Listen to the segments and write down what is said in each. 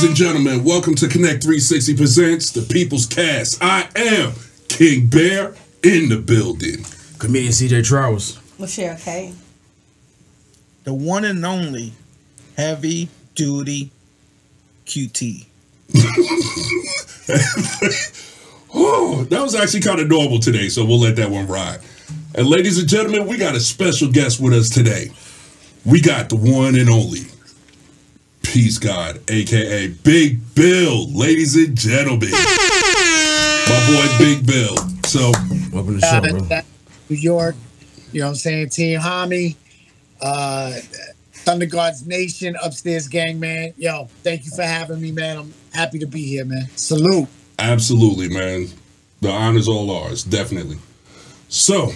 Ladies and gentlemen, welcome to Connect 360 Presents the People's Cast. I am King Bear in the building. Comedian CJ Charles. Michelle K. The one and only heavy duty Cutie. oh, that was actually kind of normal today, so we'll let that one ride. And ladies and gentlemen, we got a special guest with us today. We got the one and only Peace God, aka Big Bill, ladies and gentlemen. My boy Big Bill. So, welcome to the show, bro. New York, you know what I'm saying? Team Hami, uh, Thunder Gods Nation, Upstairs Gang, man. Yo, thank you for having me, man. I'm happy to be here, man. Salute. Absolutely, man. The honor's all ours, definitely. So,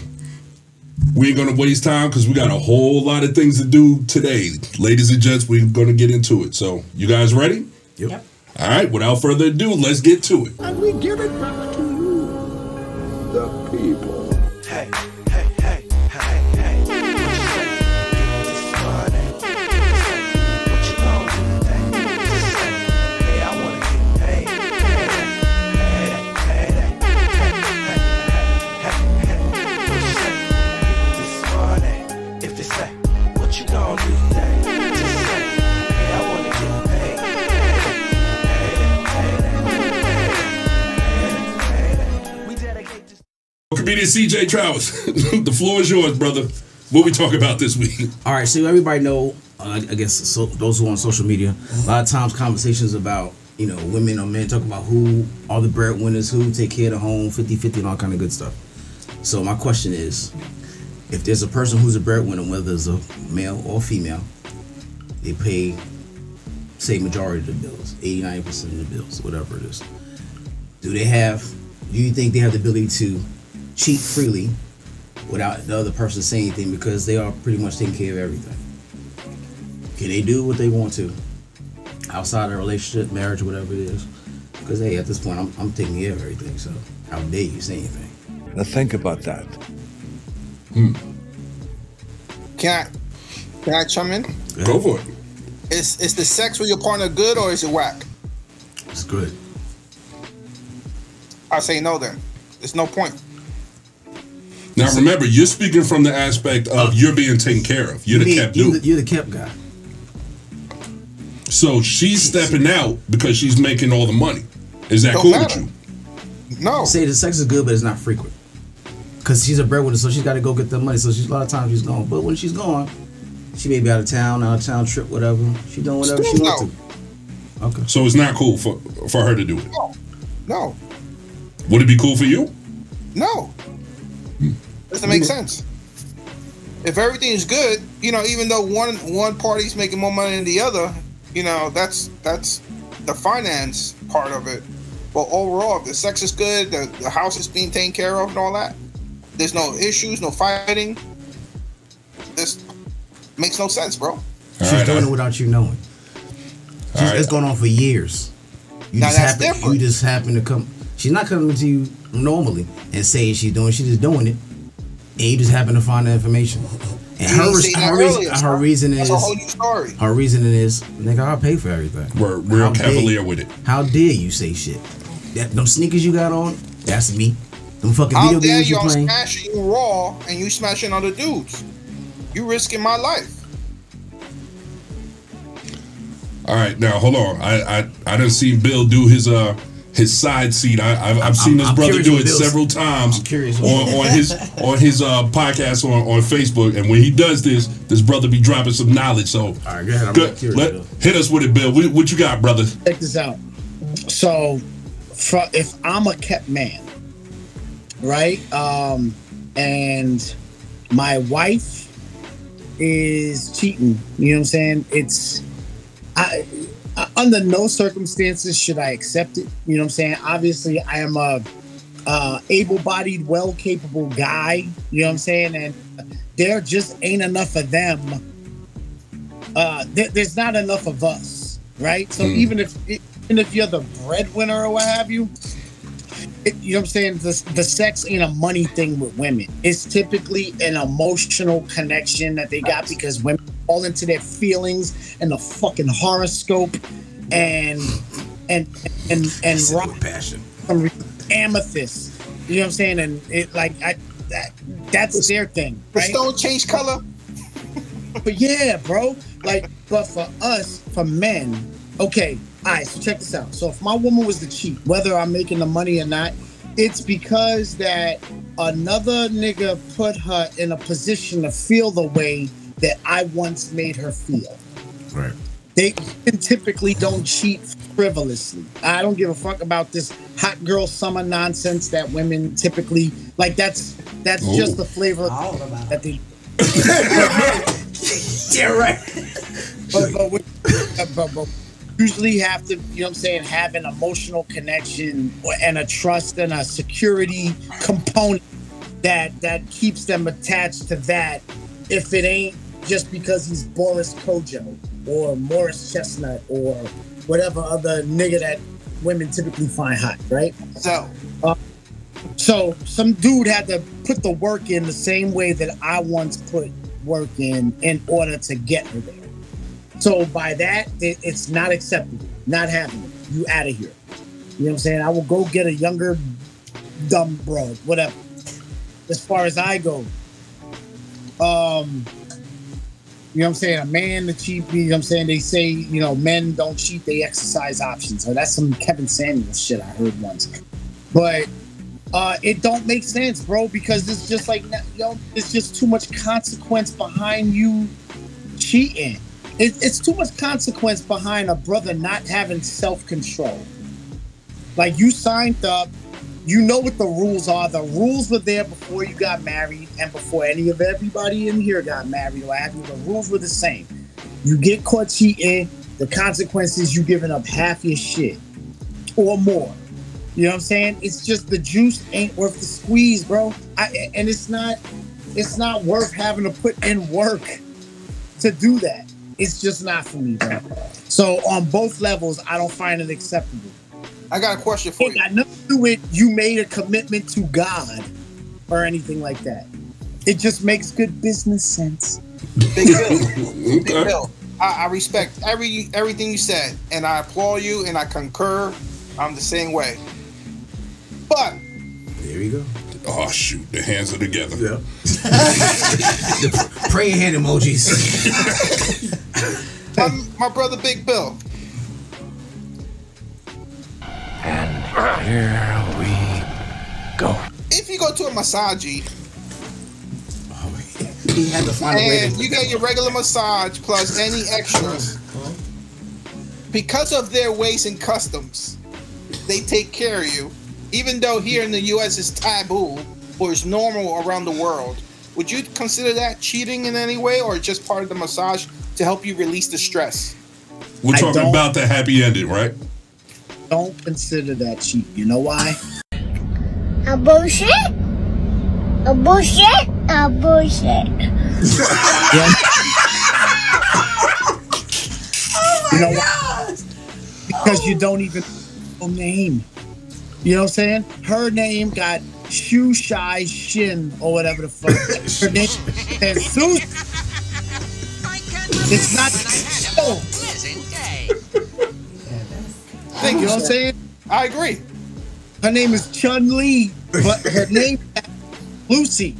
we ain't gonna waste time because we got a whole lot of things to do today. Ladies and gents, we're gonna get into it. So, you guys ready? Yep. yep. All right, without further ado, let's get to it. And we give it back Comedian CJ Trowers, the floor is yours, brother. What we talk about this week? All right, so everybody know, uh, I guess so, those who are on social media, a lot of times conversations about you know women or men talk about who are the breadwinners, who take care of the home, 50-50 and all kind of good stuff. So my question is, if there's a person who's a breadwinner, whether it's a male or female, they pay, say, majority of the bills, 89% of the bills, whatever it is. Do they have? Do you think they have the ability to cheat freely without the other person saying anything because they are pretty much taking care of everything. Can they do what they want to outside of relationship, marriage, whatever it is? Because hey, at this point, I'm, I'm taking care of everything. So how dare you say anything? Now think about that. Hmm. Can I can I chime in? Go for it. Is is the sex with your partner good or is it whack? It's good. I say no then. There's no point. Now remember, you're speaking from the aspect of uh, you're being taken care of. You're the kept dude. You're the kept guy. So she's stepping out because she's making all the money. Is that Don't cool matter. with you? No. Say the sex is good, but it's not frequent. Cause she's a breadwinner, so she's got to go get the money. So she's a lot of times she's gone. But when she's gone, she may be out of town, out of town trip, whatever. She doing whatever Still she no. wants to. Okay. So it's not cool for for her to do it. No. No. Would it be cool for you? No. Doesn't make sense. If everything is good, you know, even though one one party's making more money than the other, you know, that's that's the finance part of it. But overall, if the sex is good, the, the house is being taken care of and all that, there's no issues, no fighting. This makes no sense, bro. She's right, doing it without you knowing. Right. It's going on for years. You now just that's happen, different. You just happen to come. She's not coming to you normally and saying she's doing. She's just doing it and just happen to find the information. And her, her, reason, her reason is her reason is nigga I'll pay for everything. We're real how cavalier dare, with it. How dare you say shit? That them sneakers you got on, that's me. Them fucking how video games you playing. smashing you raw and you smashing other dudes. You risking my life. All right, now hold on. I I I didn't see Bill do his uh his side seat. I, have I've seen this I'm brother do it several times on, on his on his uh, podcast on, on Facebook. And when he does this, this brother be dropping some knowledge. So, all right, go ahead. I'm good. Let, hit us with it, Bill. What, what, you got, brother? Check this out. So, for, if I'm a kept man, right, um, and my wife is cheating, you know what I'm saying? It's I under no circumstances should I accept it. You know what I'm saying? Obviously, I am a uh, able-bodied, well-capable guy. You know what I'm saying? And there just ain't enough of them. Uh, th- there's not enough of us, right? So mm. even if even if you're the breadwinner or what have you, it, you know what I'm saying? The, the sex ain't a money thing with women. It's typically an emotional connection that they got because women fall into their feelings and the fucking horoscope and and and and Said rock passion. some amethyst. You know what I'm saying? And it like I that that's their thing, The right? stone change color. But yeah, bro. Like, but for us, for men, okay. All right. So check this out. So if my woman was to cheat, whether I'm making the money or not, it's because that another nigga put her in a position to feel the way that I once made her feel. Right. They typically don't cheat frivolously. I don't give a fuck about this hot girl summer nonsense that women typically like. That's that's Oh. just the flavor All about that they. Yeah, right. But, but, we, but, but usually have to, you know what I'm saying, have an emotional connection and a trust and a security component that that keeps them attached to that. If it ain't just because he's Boris Kodjoe or Morris Chestnut or whatever other nigga that women typically find hot, right? So So some dude had to put the work in the same way that I once put work in in order to get her there. So by that, it, it's not acceptable. Not happening. You out of here. You know what I'm saying? I will go get a younger, dumb broad, whatever. As far as I go, um, you know what I'm saying? A man to cheat, you know what I'm saying? They say, you know, men don't cheat, they exercise options. So that's some Kevin Samuels shit I heard once. But uh, it don't make sense, bro, because it's just like, yo, it's just too much consequence behind you cheating. It, it's too much consequence behind a brother not having self control. Like you signed up, you know what the rules are. The rules were there before you got married and before any of everybody in here got married or you. The rules were the same. You get caught cheating, the consequences you giving up half your shit or more. You know what I'm saying? It's just the juice ain't worth the squeeze, bro. I, and it's not it's not worth having to put in work to do that. It's just not for me, bro. So on both levels, I don't find it acceptable. I got a question for It you. got nothing to do with you made a commitment to God or anything like that. It just makes good business sense. Big Bill. Big Bill. I, I respect every everything you said, and I applaud you, and I concur. I'm the same way. But There you go. Oh shoot, the hands are together. Yeah. the praying hand emojis. my, my brother Big Bill, Here we go. if you go to a massage he had to find a way and to you get your regular massage plus any extras, because of their ways and customs, they take care of you. Even though here in the U.S. it's taboo or it's normal around the world, would you consider that cheating in any way, or just part of the massage to help you release the stress? We're talking about the happy ending, right? Don't consider that cheap. You know why? A bullshit? A bullshit? A bullshit. Oh you know why? Because you don't even know her name. You know what I'm saying? Her name got Shu Shai Shin or whatever the fuck. Her name is Sue. It's not. Thank you you. know what I'm saying? I agree. Her name is Chun Li, but her name Lucy.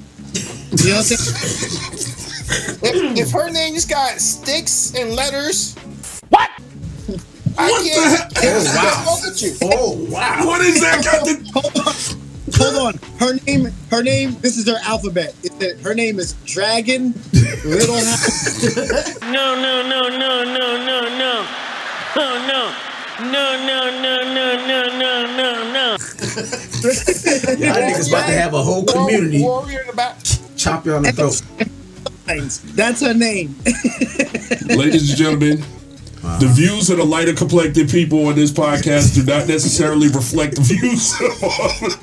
You know what I'm saying? If, if her name's got sticks and letters, what? I What the can't, heck? I can't smoke with you. Oh wow. What is that got to Hold on. Hold on. Her name, her name, this is her alphabet. It, it- her name is Dragon Little House. No, no, no, no, no, no, no. Oh, no. No, no, no, no, no, no, no, no. Y'all niggas about to have a whole community Warrior in the back. chop you on the throat. That's her name. Ladies and gentlemen, the views of the lighter complected people on this podcast do not necessarily reflect the views of all of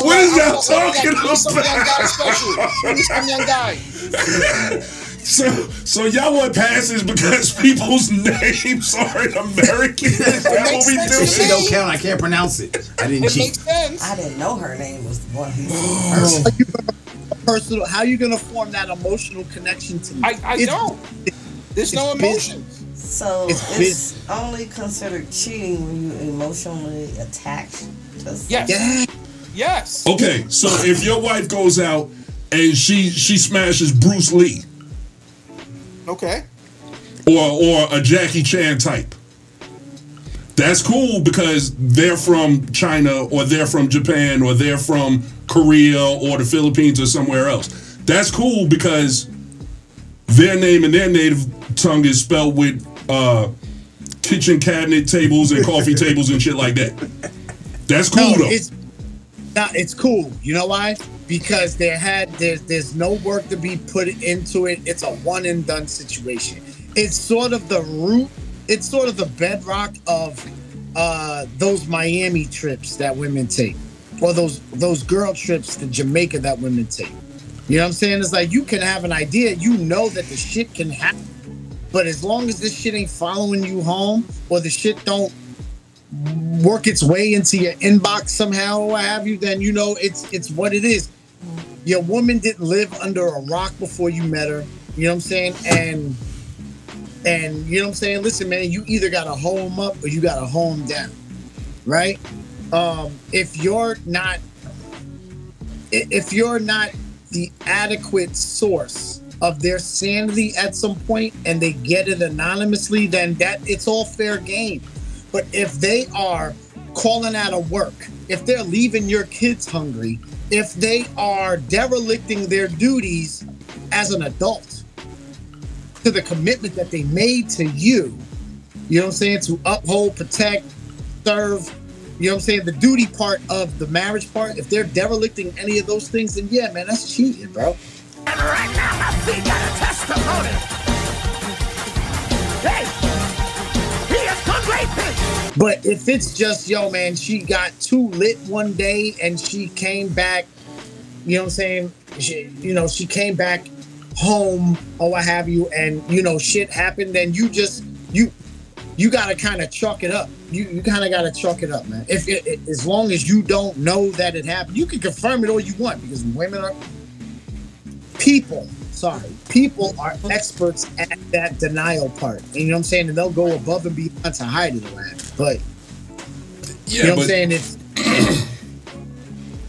What is y'all talking Give young guy about? special. Give me some young guy. So, so y'all want passes because people's names are in American? Is that what we This shit do? don't count. I can't pronounce it. I didn't It cheat. makes sense. I didn't know her name was the one of oh. these. How you personal. How you gonna form that emotional connection to me? I, I It's- don't. There's no it's emotions. So It's it's, only considered cheating when you emotionally attached to Yes. Yeah. Yes. Okay, so if your wife goes out and she she smashes Bruce Lee Okay. or or a Jackie Chan type, that's cool because they're from China or they're from Japan or they're from Korea or the Philippines or somewhere else. That's cool because their name and their native tongue is spelled with uh, kitchen cabinet tables and coffee tables and shit like that. That's cool No, though. it's not. It's cool. You know why? Because there had there's there's no work to be put into it. It's a one and done situation. It's sort of the root. It's sort of the bedrock of uh, those Miami trips that women take, or those those girl trips to Jamaica that women take. You know what I'm saying? It's like you can have an idea. You know that the shit can happen, but as long as this shit ain't following you home, or the shit don't work its way into your inbox somehow or what have you, then you know it's it's what it is. Your woman didn't live under a rock before you met her. You know what I'm saying? And and you know what I'm saying? Listen, man, you either gotta hoe 'em up or you gotta hoe 'em down. Right? Um, if you're not if you're not the adequate source of their sanity at some point and they get it anonymously, then that it's all fair game. But if they are calling out of work, if they're leaving your kids hungry, if they are derelicting their duties as an adult to the commitment that they made to you, you know what I'm saying, to uphold, protect, serve, you know what I'm saying, the duty part of the marriage part, if they're derelicting any of those things, then yeah, man, that's cheating, bro. And right now, my feet got a testimony. Hey, But if it's just, yo, man, she got too lit one day and she came back, you know what I'm saying? She, you know, she came back home or what have you, and, you know, shit happened, then you just, you, you gotta kind of chalk it up. You, you kind of gotta chalk it up, man. If it, it- as long as you don't know that it happened, you can confirm it all you want because women are people. Sorry, people are experts at that denial part. And you know what I'm saying? And they'll go above and beyond to hide it away. But yeah, you know what I'm saying? It's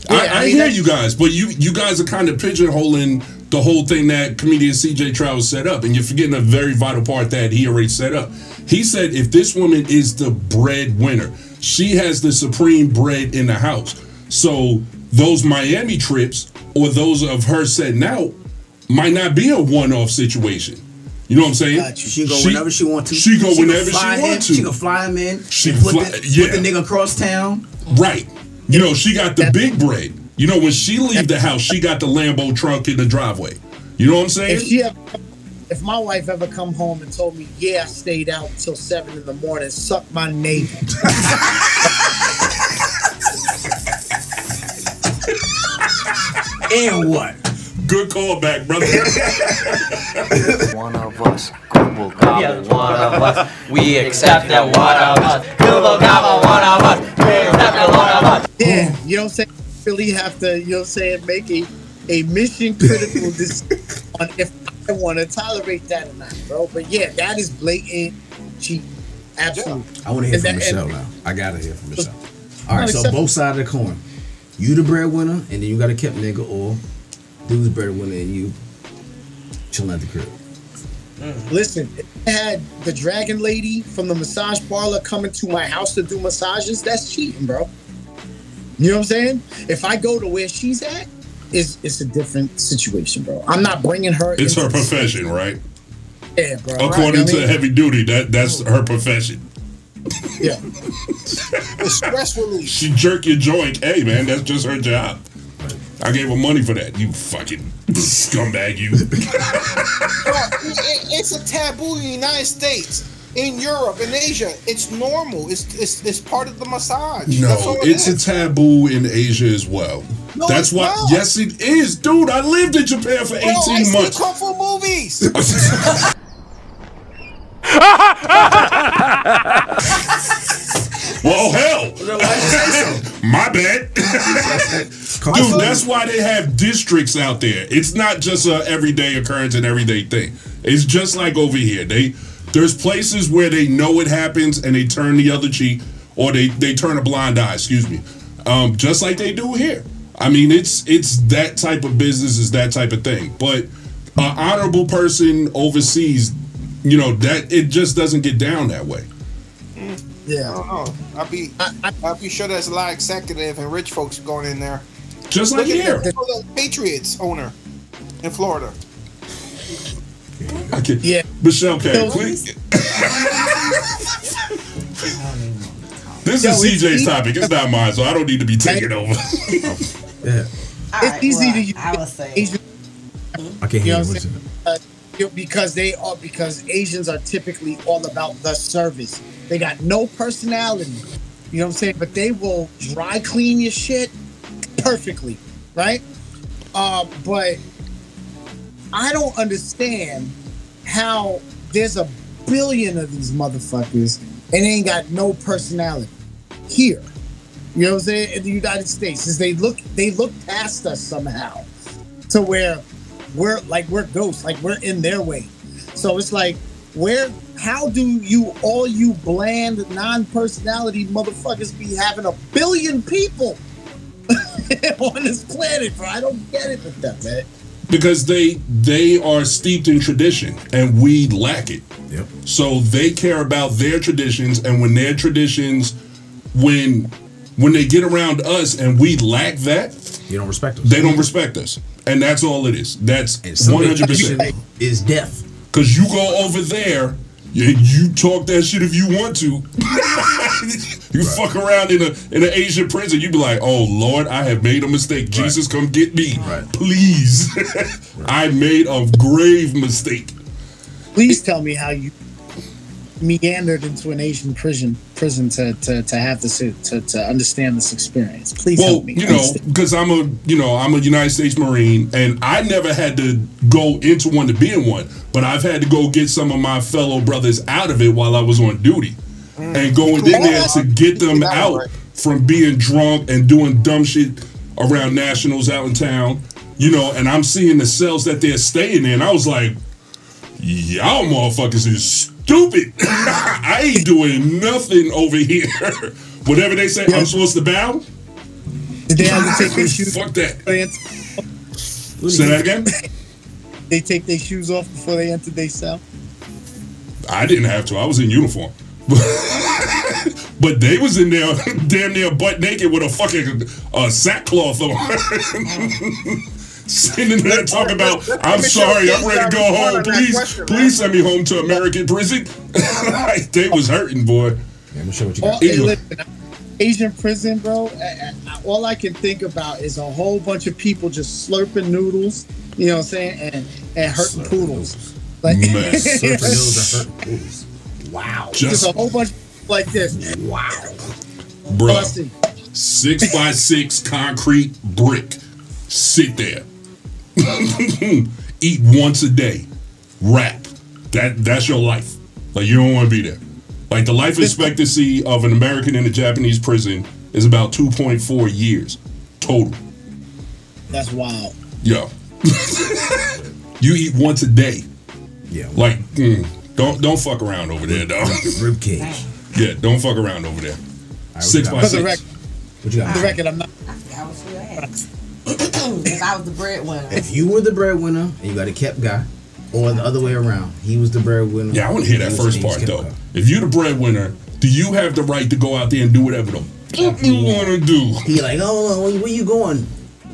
I, Yeah, I, I mean, hear you guys, but you you guys are kind of pigeonholing the whole thing that comedian CJ Trowers set up, and you're forgetting a very vital part that he already set up. He said if this woman is the breadwinner, she has the supreme bread in the house. So those Miami trips or those of her setting out might not be a one-off situation. You know what I'm saying? Got you. She can go whenever she want to. She go can whenever fly she him, want to. She can fly him in. She and put, fly- the, yeah. put the nigga across town. Right. You know, she got the big bread. You know, when she leave the house, she got the Lambo trunk in the driveway. You know what I'm saying? if she ever, if my wife ever come home and told me, yeah, I stayed out till seven in the morning, suck my navel. And what? Good callback, brother. One of us, Google gobble, one of us. We accept that one of us. Google gobble, one of us. We accept that one of us. Yeah, you know what I'm saying? Really have to, you know what I'm saying, make a, a mission critical decision on if I want to tolerate that or not, bro. But yeah, that is blatant cheating. Absolutely. I want to hear And from that- Michelle now. I gotta hear from Michelle. All right, so both sides of the coin. You the breadwinner, and then you got a kept nigga, or dude's breadwinner and you chilling at the crib. Mm. Listen, if I had the dragon lady from the massage parlor coming to my house to do massages, that's cheating, bro. You know what I'm saying? If I go to where she's at, it's, it's a different situation, bro. I'm not bringing her. It's her the- profession, right? Yeah, bro. According right, I to heavy duty, that that's mm. her profession. yeah. Stress relief. She jerk your joint. Hey, man, that's just her job. I gave her money for that. You fucking scumbag, you. It- it- it's a taboo in the United States, in Europe, in Asia. It's normal. It's it's, it's part of the massage. No, all it it's a taboo in Asia as well. No, That's why. not. Yes, it is, dude. I lived in Japan for Bro, 18 see months. kung fu movies. My bad. Dude, that's why they have districts out there. It's not just a everyday occurrence and everyday thing. It's just like over here. They There's places where they know it happens and they turn the other cheek, or they they turn a blind eye. Excuse me, um, just like they do here. I mean, it's it's that type of business, is that type of thing. But an honorable person overseas, you know, that it just doesn't get down that way. I Yeah. don't know. I'll be I'll be sure there's a lot of executive and rich folks going in there. Just like Look at here. the, oh, the Patriots owner in Florida. Okay. Yeah. Michelle K. So- please. This Yo, is CJ's easy- topic. It's not mine, so I don't need to be taking over. Yeah. All It's right, easy well, to use I was saying. Asian, I can't you hear know you. what Because they are because Asians are typically all about the service. They got no personality. You know what I'm saying? But they will dry clean your shit perfectly, right? Uh, but I don't understand how there's a billion of these motherfuckers and they ain't got no personality here. You know what I'm saying? In the United States, is they look they look past us somehow to where we're like we're ghosts, like we're in their way. So it's like where how do you all you bland non-personality motherfuckers be having a billion people on this planet, bro? I don't get it with them, man. because they they are steeped in tradition and we lack it. Yep. So they care about their traditions and when their traditions when when they get around us and we lack that, You don't respect us. they don't respect us. And that's all it is. That's one hundred percent. is death. Cause you go over there, you, you talk that shit if you want to. you fuck around in a in an Asian prison, you be like, "Oh Lord, I have made a mistake. Jesus, come get me, Right. please. I made a grave mistake." Please tell me how you meandered into an Asian prison prison to to, to have this to, to understand this experience. Please Well, help me. you know, because I'm a you know I'm a United States Marine, and I never had to go into one to be in one, but I've had to go get some of my fellow brothers out of it while I was on duty, mm. and going in there to get them out from being drunk and doing dumb shit around nationals out in town, you know. And I'm seeing the cells that they're staying in. I was like, y'all motherfuckers is stupid. I ain't doing nothing over here. Whatever they say, I'm supposed to bow. Did they have to take their shoes? Fuck that. before they ent- Say that again. They take their shoes off before they enter their cell. I didn't have to. I was in uniform. but they was in there damn near butt naked with a fucking uh, sackcloth on. Sitting there talking about, I'm sorry, I'm ready to go home. Please, please send me home to American prison. Like, they was hurting, boy. Yeah, I'm gonna show what you got. hey, listen, Asian prison, bro. All I can think about is a whole bunch of people just slurping noodles. You know what I'm saying? And and hurting Slurping poodles. Like Man, Slurping noodles are hurt fools. Wow. just Just, a whole bunch like this. Wow. bro, Busting. six by six concrete brick. Sit there. Eat once a day. Rap. That that's your life. Like you don't want to be there. Like the life expectancy of an American in a Japanese prison is about 2.4 years total. That's wild. Yo. you eat once a day. Yeah. Like, mm, don't don't fuck around over there, dog. Rib cage. Yeah, don't fuck around over there. All right, Six what by you For the record, got? What you for the record, I'm not. I forgot what you asked. Because I was the breadwinner. If you were the breadwinner and you got a kept guy, or the other way around, he was the breadwinner. Yeah, I want to hear that first part though. guy. If you're the breadwinner, do you have the right to go out there and do whatever the fuck you want to do? He like, oh, where, where you going?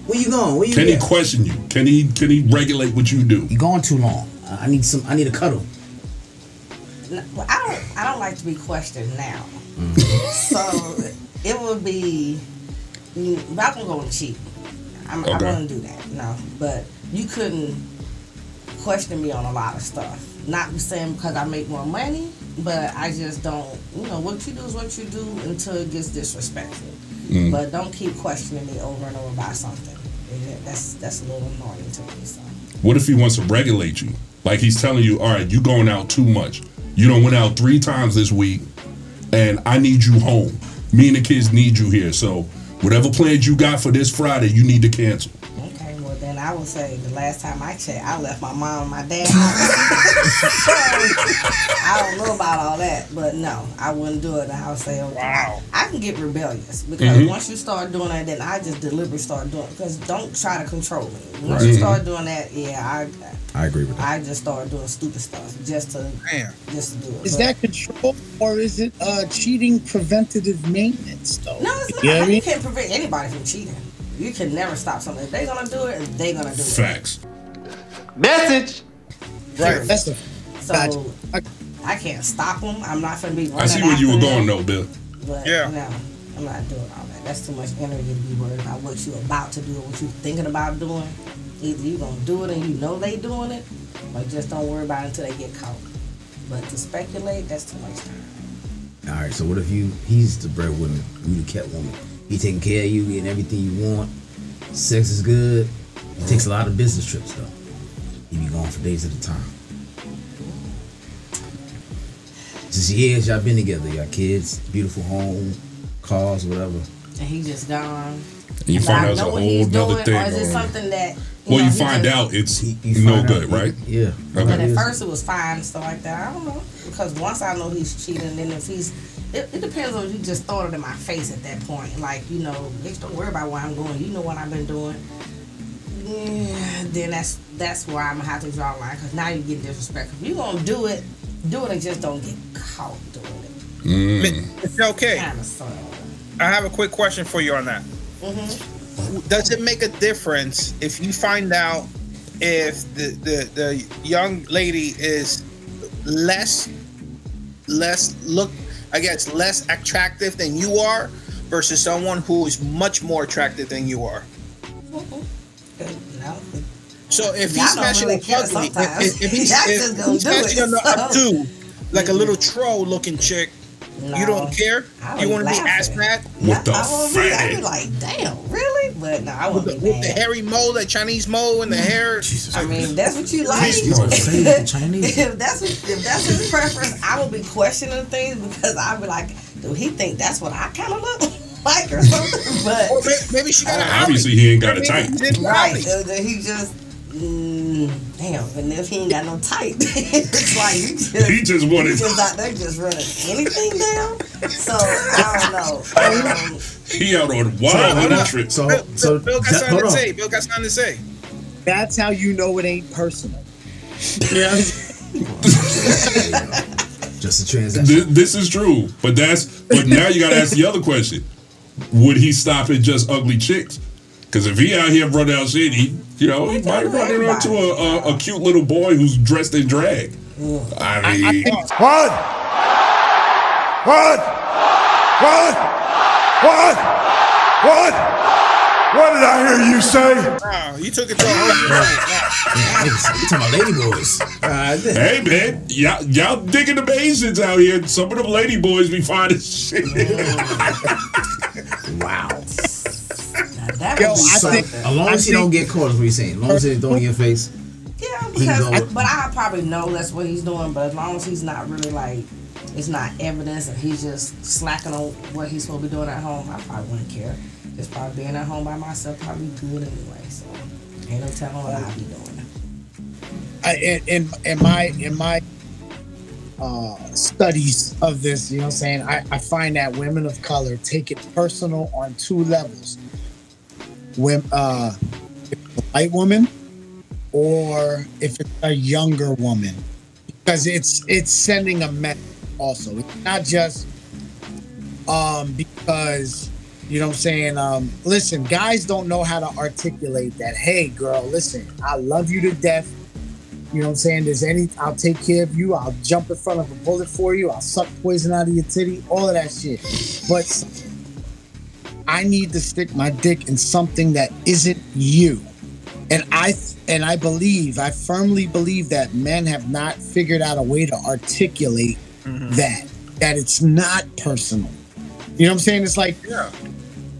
Where you going? Where you Can he question you? Can he can he regulate what you do? You going too long. I need some. I need a cuddle. Well, I don't. I don't like to be questioned now. Mm. so it would be. You, I'm gonna go with cheap. I'm, I Okay. wouldn't do that. No, but you couldn't question me on a lot of stuff. Not saying because I make more money, but I just don't. You know what you do is what you do until it gets disrespectful. Mm. But don't keep questioning me over and over about something. That's that's a little annoying to me. So. What if he wants to regulate you? Like he's telling you, all right, you going out too much. You don't went out three times this week, and I need you home. Me and the kids need you here. So whatever plans you got for this Friday, you need to cancel. Okay, well then I I would say the last time I checked, I left my mom and my dad so, I don't know about all that, but no, I wouldn't do it. And I would say, okay, Wow. I can get rebellious because Mhm. once you start doing that, then I just deliberately start doing it. Because don't try to control me. Once Right. you start doing that, yeah, I I agree with that. I just started doing stupid stuff just to Damn. just to do it. Is But- that control or is it uh, cheating preventative maintenance though? No, it's not. You know what I you can't prevent anybody from cheating. You can never stop something. If they're gonna do it, they're gonna do it. Facts. Message. Right. That's the So Gotcha. I can't stop them. I'm not gonna be running I see where you were going though, Bill. But Yeah. no, I'm not doing all that. That's too much energy to be worried about what you're about to do or what you're thinking about doing. Either you gonna do it and you know they doing it, or just don't worry about it until they get caught. But to speculate, that's too much time. All right, so what if you? He's the breadwinner. You the cat woman. He taking care of you, getting everything you want. Sex is good. He takes a lot of business trips though. He be gone for days at a time. Since years y'all been together, y'all kids, beautiful home, cars, whatever. And he just gone. And you And find out it's a know what whole he's nother doing, thing. Or is it something that? Well, know, you find just- out it's You- you no find out- good, right? Yeah. But at first it was fine and stuff like that. I don't know because once I know he's cheating, then if he's, it, it depends on you just throw it in my face at that point. Like you know, bitch, don't worry about where I'm going. You know what I've been doing. Yeah, then that's that's where I'm gonna have to draw a line because now you're getting disrespectful. If you gonna do it, do it and just don't get caught doing it. Mm. It's okay. Kind of sort I have a quick question for you on that. hmm Does it make a difference if you find out if the the, the young lady is less less look I guess less attractive than you are versus someone who is much more attractive than you are? So if he's smashing really a ugly, if, if he's, if he's smashing so. like a little troll looking chick, no. you don't care? I You want to be ass laughing. mad With the I would be, I'd be like, damn, really? But no, I wouldn't the, with the hairy mole, that Chinese mole, and the hair? Jesus. I mean, that's what you like. He's gonna say the Chinese. if that's what, if that's his preference, I would be questioning things because I'd be like, do he think that's what I kind of look like or something? But Or may- maybe she got a Obviously, he ain't got a Maybe type. right, rally. uh, that he just. Mm, damn, and if he ain't got no type, it's like you just, He just you wanted. just out there just running anything down. So I don't know. Um, He out on wild hold little trips. So, Bill, so Bill got something to say. Bill got something to say. That's how you know it ain't personal. Yeah. Just a transaction. This, this is true, but that's but now you got to ask the other question: Would he stop at just ugly chicks? Because if he out here running out shit, he you know he He might does run into a, a, a cute little boy who's dressed in drag. I mean, What? What? What? What? What? What did I hear you say? Wow, you took it to a whole level. Yeah, niggas, you talking about lady boys? Uh, hey man, y'all y'all digging the basins out here. Some of them lady boys be fine as shit. wow. Now that Yo, would be I So, think- as long as he don't get caught, is what you're saying. As long as he don't in your face. Yeah, because go- but I probably know that's what he's doing. But as long as he's not really like, it's not evidence, and he's just slacking on what he's supposed to be doing at home, I probably wouldn't care. Just probably being at home by myself probably good anyway. So ain't no telling what I'll be doing. I, in, in in my in my uh, studies of this, you know what I'm saying, I, I find that women of color take it personal on two levels. When uh, a white woman or if it's a younger woman, because it's it's sending a message. Also, it's not just um because you know what I'm saying. Um, listen, guys don't know how to articulate that. Hey, girl, listen, I love you to death. You know what I'm saying? There's any, I'll take care of you. I'll jump in front of a bullet for you. I'll suck poison out of your titty. All of that shit. But I need to stick my dick in something that isn't you. And I and I believe, I firmly believe that men have not figured out a way to articulate mm-hmm. that. That it's not personal. You know what I'm saying? It's like Yeah.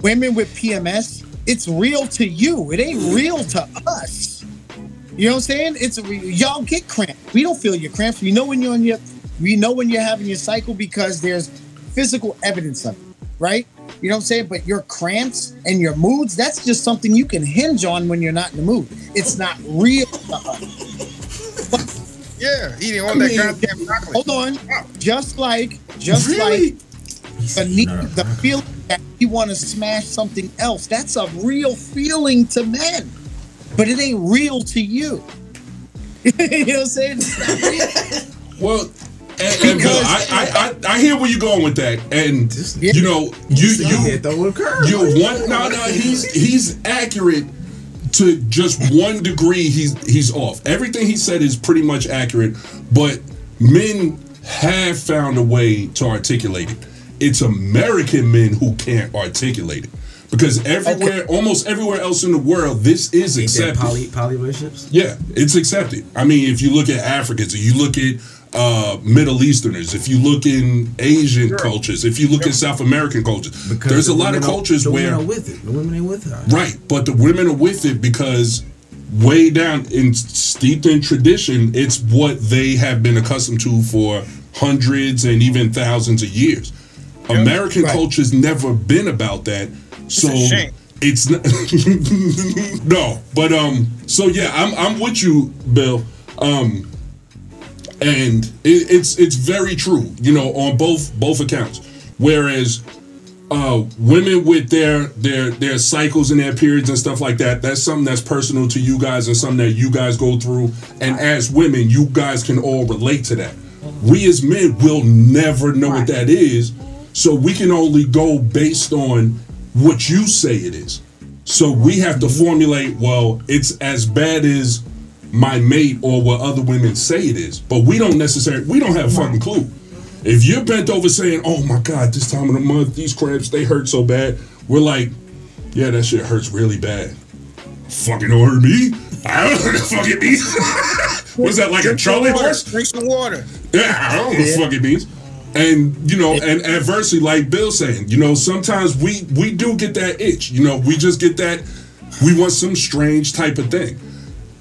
women with PMS, it's real to you. It ain't real to us. You know what I'm saying? It's y'all get cramps. We don't feel your cramps. We know when you're on your we know when you're having your cycle because there's physical evidence of it, right? You know what I'm saying? But your cramps and your moods, that's just something you can hinge on when you're not in the mood. It's not real. Yeah, eating all I that mean, goddamn broccoli. Hold on. Just like, just Really? like the need, the feeling that you want to smash something else. That's a real feeling to men, but it ain't real to you. you know what I'm saying? It's not real. Well, and, and Bill, I, I, I, I hear where you're going with that, and you know, you you hit the one curve. you one no no he's he's accurate to just one degree. He's he's off. Everything he said is pretty much accurate, but men have found a way to articulate it. It's American men who can't articulate it because everywhere, almost everywhere else in the world, this is accepted. poly poly relationships? Yeah, it's accepted. I mean, if you look at Africans, if you look at uh, Middle Easterners, if you look in Asian cultures, if you look at South American cultures, there's a lot of women are- cultures the where women are with it. The women ain't with her. right, but the women are with it because way down in steeped in tradition, it's what they have been accustomed to for hundreds and even thousands of years. American Right. culture's never been about that. So a shame. it's not no, but um so yeah, I'm I'm with you, Bill. Um and it, it's it's very true, you know, on both both accounts. Whereas uh women with their their their cycles and their periods and stuff like that, that's something that's personal to you guys and something that you guys go through. And as women, you guys can all relate to that. We as men will never know what that is, so we can only go based on what you say it is. So we have to formulate, well, it's as bad as my mate or what other women say it is. But we don't necessarily, we don't have a fucking clue. If you're bent over saying, oh my God, this time of the month, these cramps, they hurt so bad, we're like, yeah, that shit hurts really bad. Fucking don't hurt me. I don't know what the fuck it means. Was that like a Charlie horse? Drink some water. Yeah, I don't know what the fuck it means. And you know, and adversely, like Bill saying, you know, sometimes we we do get that itch. You know, we just get that we want some strange type of thing.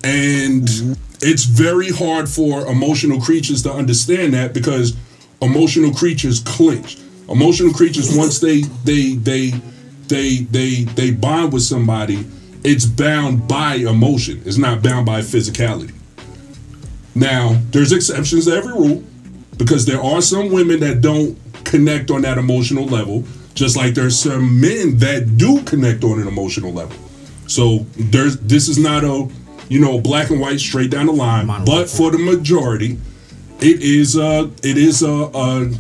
And it's very hard for emotional creatures to understand that because emotional creatures clinch. Emotional creatures once they they they they they they bond with somebody, it's bound by emotion. It's not bound by physicality. Now, there's exceptions to every rule because there are some women that don't connect on that emotional level, just like there's some men that do connect on an emotional level. So there's this is not a you know black and white straight down the line, but for the majority, it is a it is a a,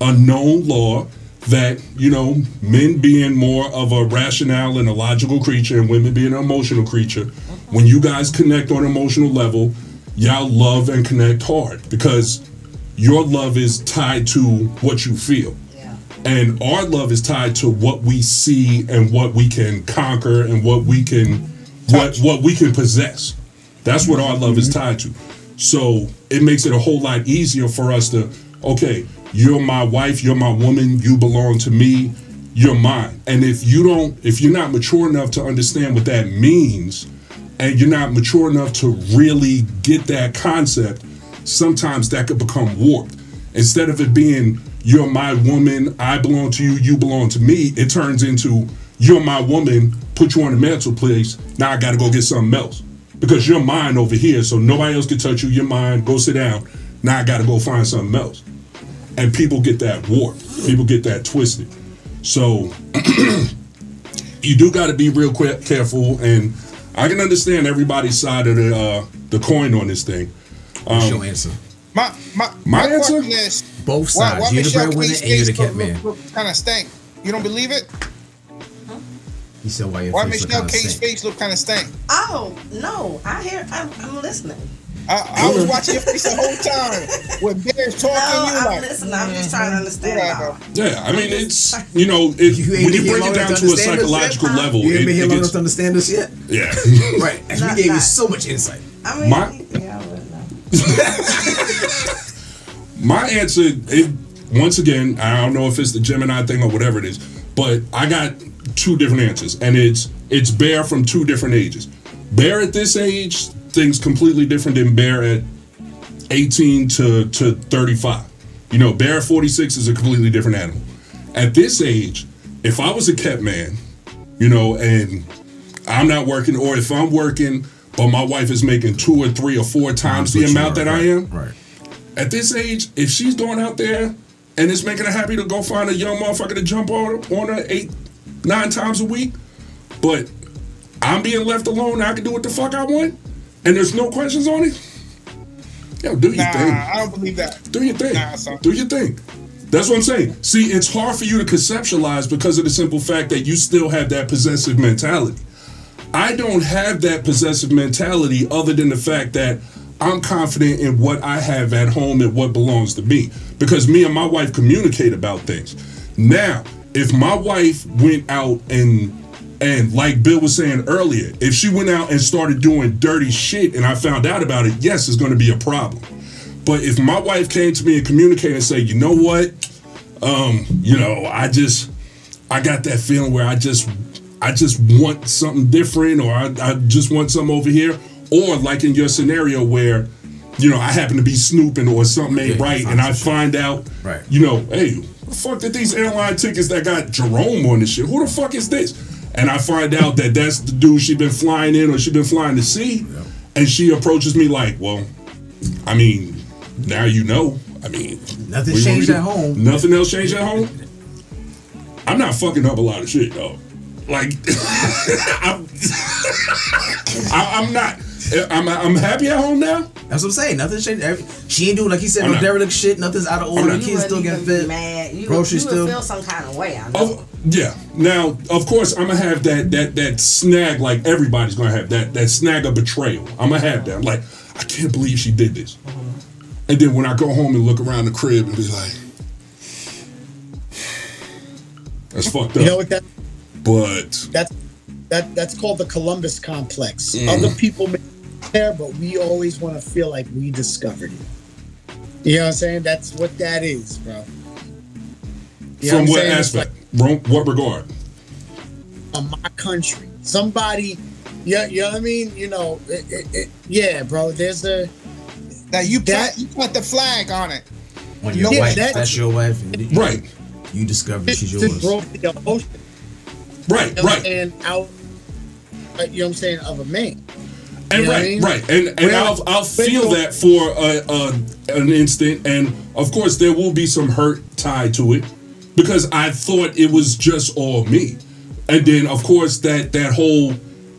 a known law that you know men being more of a rational and a logical creature and women being an emotional creature when you guys connect on an emotional level y'all love and connect hard because your love is tied to what you feel. And our love is tied to what we see and what we can conquer and what we can what what we can possess that's what our love is mm-hmm. tied to. So it makes it a whole lot easier for us to okay you're my wife you're my woman you belong to me you're mine. And if you don't if you're not mature enough to understand what that means and you're not mature enough to really get that concept sometimes that could become warped. Instead of it being you're my woman i belong to you you belong to me it turns into you're my woman put you on the mantle place now i gotta go get something else because you're mine over here so nobody else can touch you you're mine go sit down now i gotta go find something else and people get that warped people get that twisted so you do got to be real quick, careful and i can understand everybody's side of the uh the coin on this thing What's Um, your answer? My my My my, answer? is Both sides. You're the breadwinner and you're the kept man. Kind of stank. You don't believe it? He said, "Why your Why face Michelle kinda K's face look kind of stank? Oh no, I hear. I'm, I'm listening. I, I was watching your face the whole time when Bear's talking. No, you I'm like, listening. I'm just mm-hmm, trying to understand. whatever. yeah i mean it's you know it, You when you break it down enough to a understand yet? psychological level You it, ain't been here long gets, enough to understand this yet. yeah Right. And we Not- gave you so much insight. I mean, My- yeah, I would know. My answer, it, once again, I don't know if it's the Gemini thing or whatever it is, but I got two different answers, and it's it's Bear from two different ages. Bear at this age things completely different than Bear at 18 to to 35. You know, Bear at 46 is a completely different animal. At this age, if I was a kept man, you know, and I'm not working, or if I'm working, but my wife is making two or three or four times the amount that I am, Right. at this age, if she's going out there and it's making her happy to go find a young motherfucker to jump on, on her eight, nine times a week, but I'm being left alone, I can do what the fuck I want, and there's no questions on it. Yo, do your Nah, thing. I don't believe that. Do your thing. Nah, son. Do your thing. That's what I'm saying. See, it's hard for you to conceptualize because of the simple fact that you still have that possessive mentality. I don't have that possessive mentality other than the fact that I'm confident in what I have at home and what belongs to me because me and my wife communicate about things. Now, if my wife went out and and like Bill was saying earlier, if she went out and started doing dirty shit and I found out about it, yes, it's going to be a problem. But if my wife came to me and communicated and say, you know what, um, you know, I just, I got that feeling where I just, I just want something different, or I, I just want something over here, or like in your scenario where, you know, I happen to be snooping or something ain't Yeah, right, and I find out, Right. you know, hey, what the fuck did these airline tickets that got Jerome on this shit? Who the fuck is this? And I find out that that's the dude she been flying in or she been flying to see, and she approaches me like, well, I mean, now you know. I mean, Nothing changed at home. Nothing else changed at home. I'm not fucking up a lot of shit though. Like, I'm, I, I'm not. I'm, I'm happy at home now. That's what I'm saying. Nothing changed. Every, she ain't doing like he said I'm no not- derelict shit. Nothing's out of order. not- The kids still getting be fed. mad. You, Groceries you still. feel some kind of way. I know. Oh, yeah. Now, of course, I'm gonna have that that that snag. Like everybody's gonna have that that snag of betrayal. I'm gonna have that. I'm like, I can't believe she did this. And then when I go home and look around the crib and be like, that's fucked up. You know what that but that's that that's called the Columbus complex. Mm. Other people may there, but we always want to feel like we discovered it. You know what I'm saying? That's what that is, bro. You know from I'm what saying? It's aspect? Ro- what regard? like, of my country. Somebody, yeah, you know what I mean? You know, it, it, it, yeah, bro. There's a Now you That- plant, you put the flag on it. When your Yeah, wife, that- that's your wife. and you- Right. You discovered she's it yours. broke the emotion. Right. You know I'm Right. saying? Out, uh, you know what I'm saying? Of a man. And You know what I right, mean? right, and and Well, I'll I'll feel that for a, a an instant, and of course there will be some hurt tied to it because I thought it was just all me, and then of course that that whole,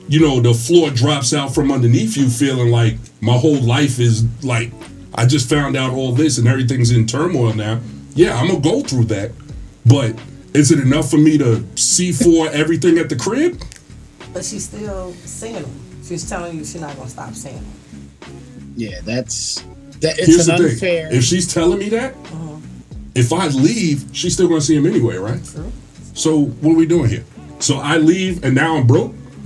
you know, the floor drops out from underneath you, feeling like my whole life is like I just found out all this and everything's in turmoil now. Yeah, I'm gonna go through that, but is it enough for me to see for everything at the crib? But she's still seeing them. She's telling you she's not gonna stop saying them. Yeah, that's that. It's Here's an the unfair. thing: if she's telling me that, uh-huh. if I leave, she's still gonna see him anyway, right? True. So what are we doing here? So I leave and now I'm broke.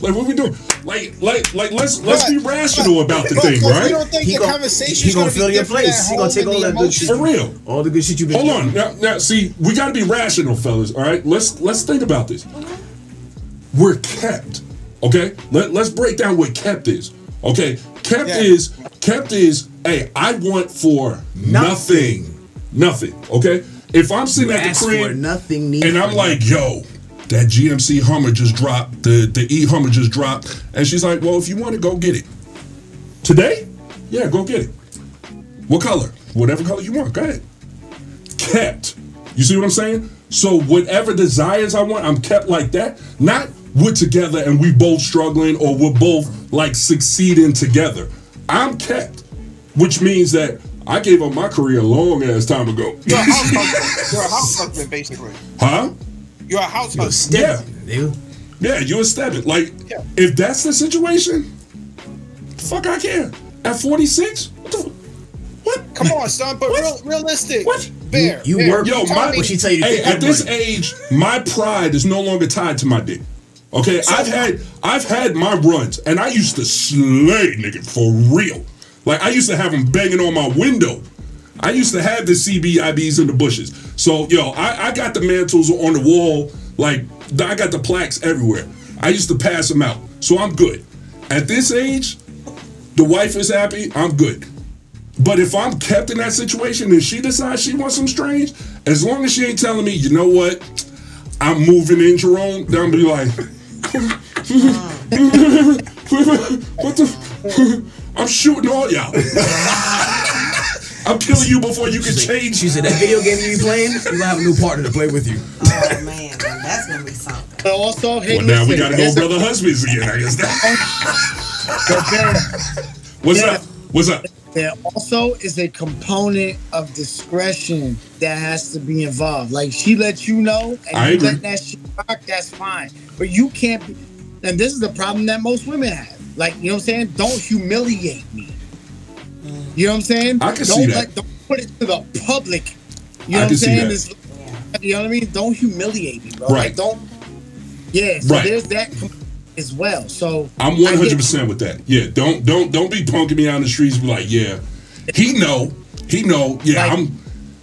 like what are we doing? Like like like let's let's be But- rational about the but- thing, but You don't think He the gon- conversation he gonna fill be your place. at He gonna take all that good shit. For real. All the good shit you've been Hold doing. on. Now, now see, we gotta be rational, fellas. All right? Let's let's think about this. Uh-huh. We're kept. Okay? Let, let's break down what kept is. Okay? Kept Yeah. is kept is hey, I want for nothing. Nothing. Okay? If I'm sitting You at the asked crib nothing, and I'm for like, yo, that GMC Hummer just dropped, the, the E Hummer just dropped. And she's like, well, if you want to go get it. Today? Yeah, go get it. What color? Whatever color you want. Go ahead. Kept. You see what I'm saying? So whatever desires I want, I'm kept like that. Not we're together and we both struggling or we're both like succeeding together. I'm kept, which means that I gave up my career a long ass time ago. You're a house husband. You're a house husband, basically. huh? You're a house You a husband. Yeah. step, nigga. Yeah, you're a stabbing. Like, Yeah. if that's the situation, fuck I care. At 46? What the What? Come on, son, but What? real, realistic. What? Bear. You Bear, work- Yo, tell my, What she tell you to hey, get at this money? age, my pride is no longer tied to my dick. Okay, I've had I've had my runs, and I used to slay nigga for real. Like I used to have them banging on my window. I used to have the CBIBs in the bushes. So yo, I, I got the mantles on the wall. Like I got the plaques everywhere. I used to pass them out. So I'm good. At this age, the wife is happy. I'm good. But if I'm kept in that situation and she decides she wants some strange, as long as she ain't telling me, you know what, I'm moving in Jerome, then I'm be like, what the? I'm shooting all y'all. I'm killing you before you can change. She said that video game you be playing, you gonna have a new partner to play with you. Oh man, that's gonna be something. But also, hey, Well, now we gotta go brother husbands again. I guess. but there- What's Yeah. up? What's up? There also is a component of discretion that has to be involved. Like she lets you know, and I you agree. let that shit rock. That's fine, but you can't. Be, and this is the problem that most women have. Like you know what I'm saying? Don't humiliate me. You know what I'm saying? I can don't see that. Let, don't put it to the public. You I know what I'm saying? You know what I mean? Don't humiliate me, bro. Right. Like, don't. Yeah. So Right. there's that com- as well. So I'm 100 percent with that. Yeah, don't don't don't be punking me out in the streets. Be like, yeah, he know, he know. Yeah, Like- I'm.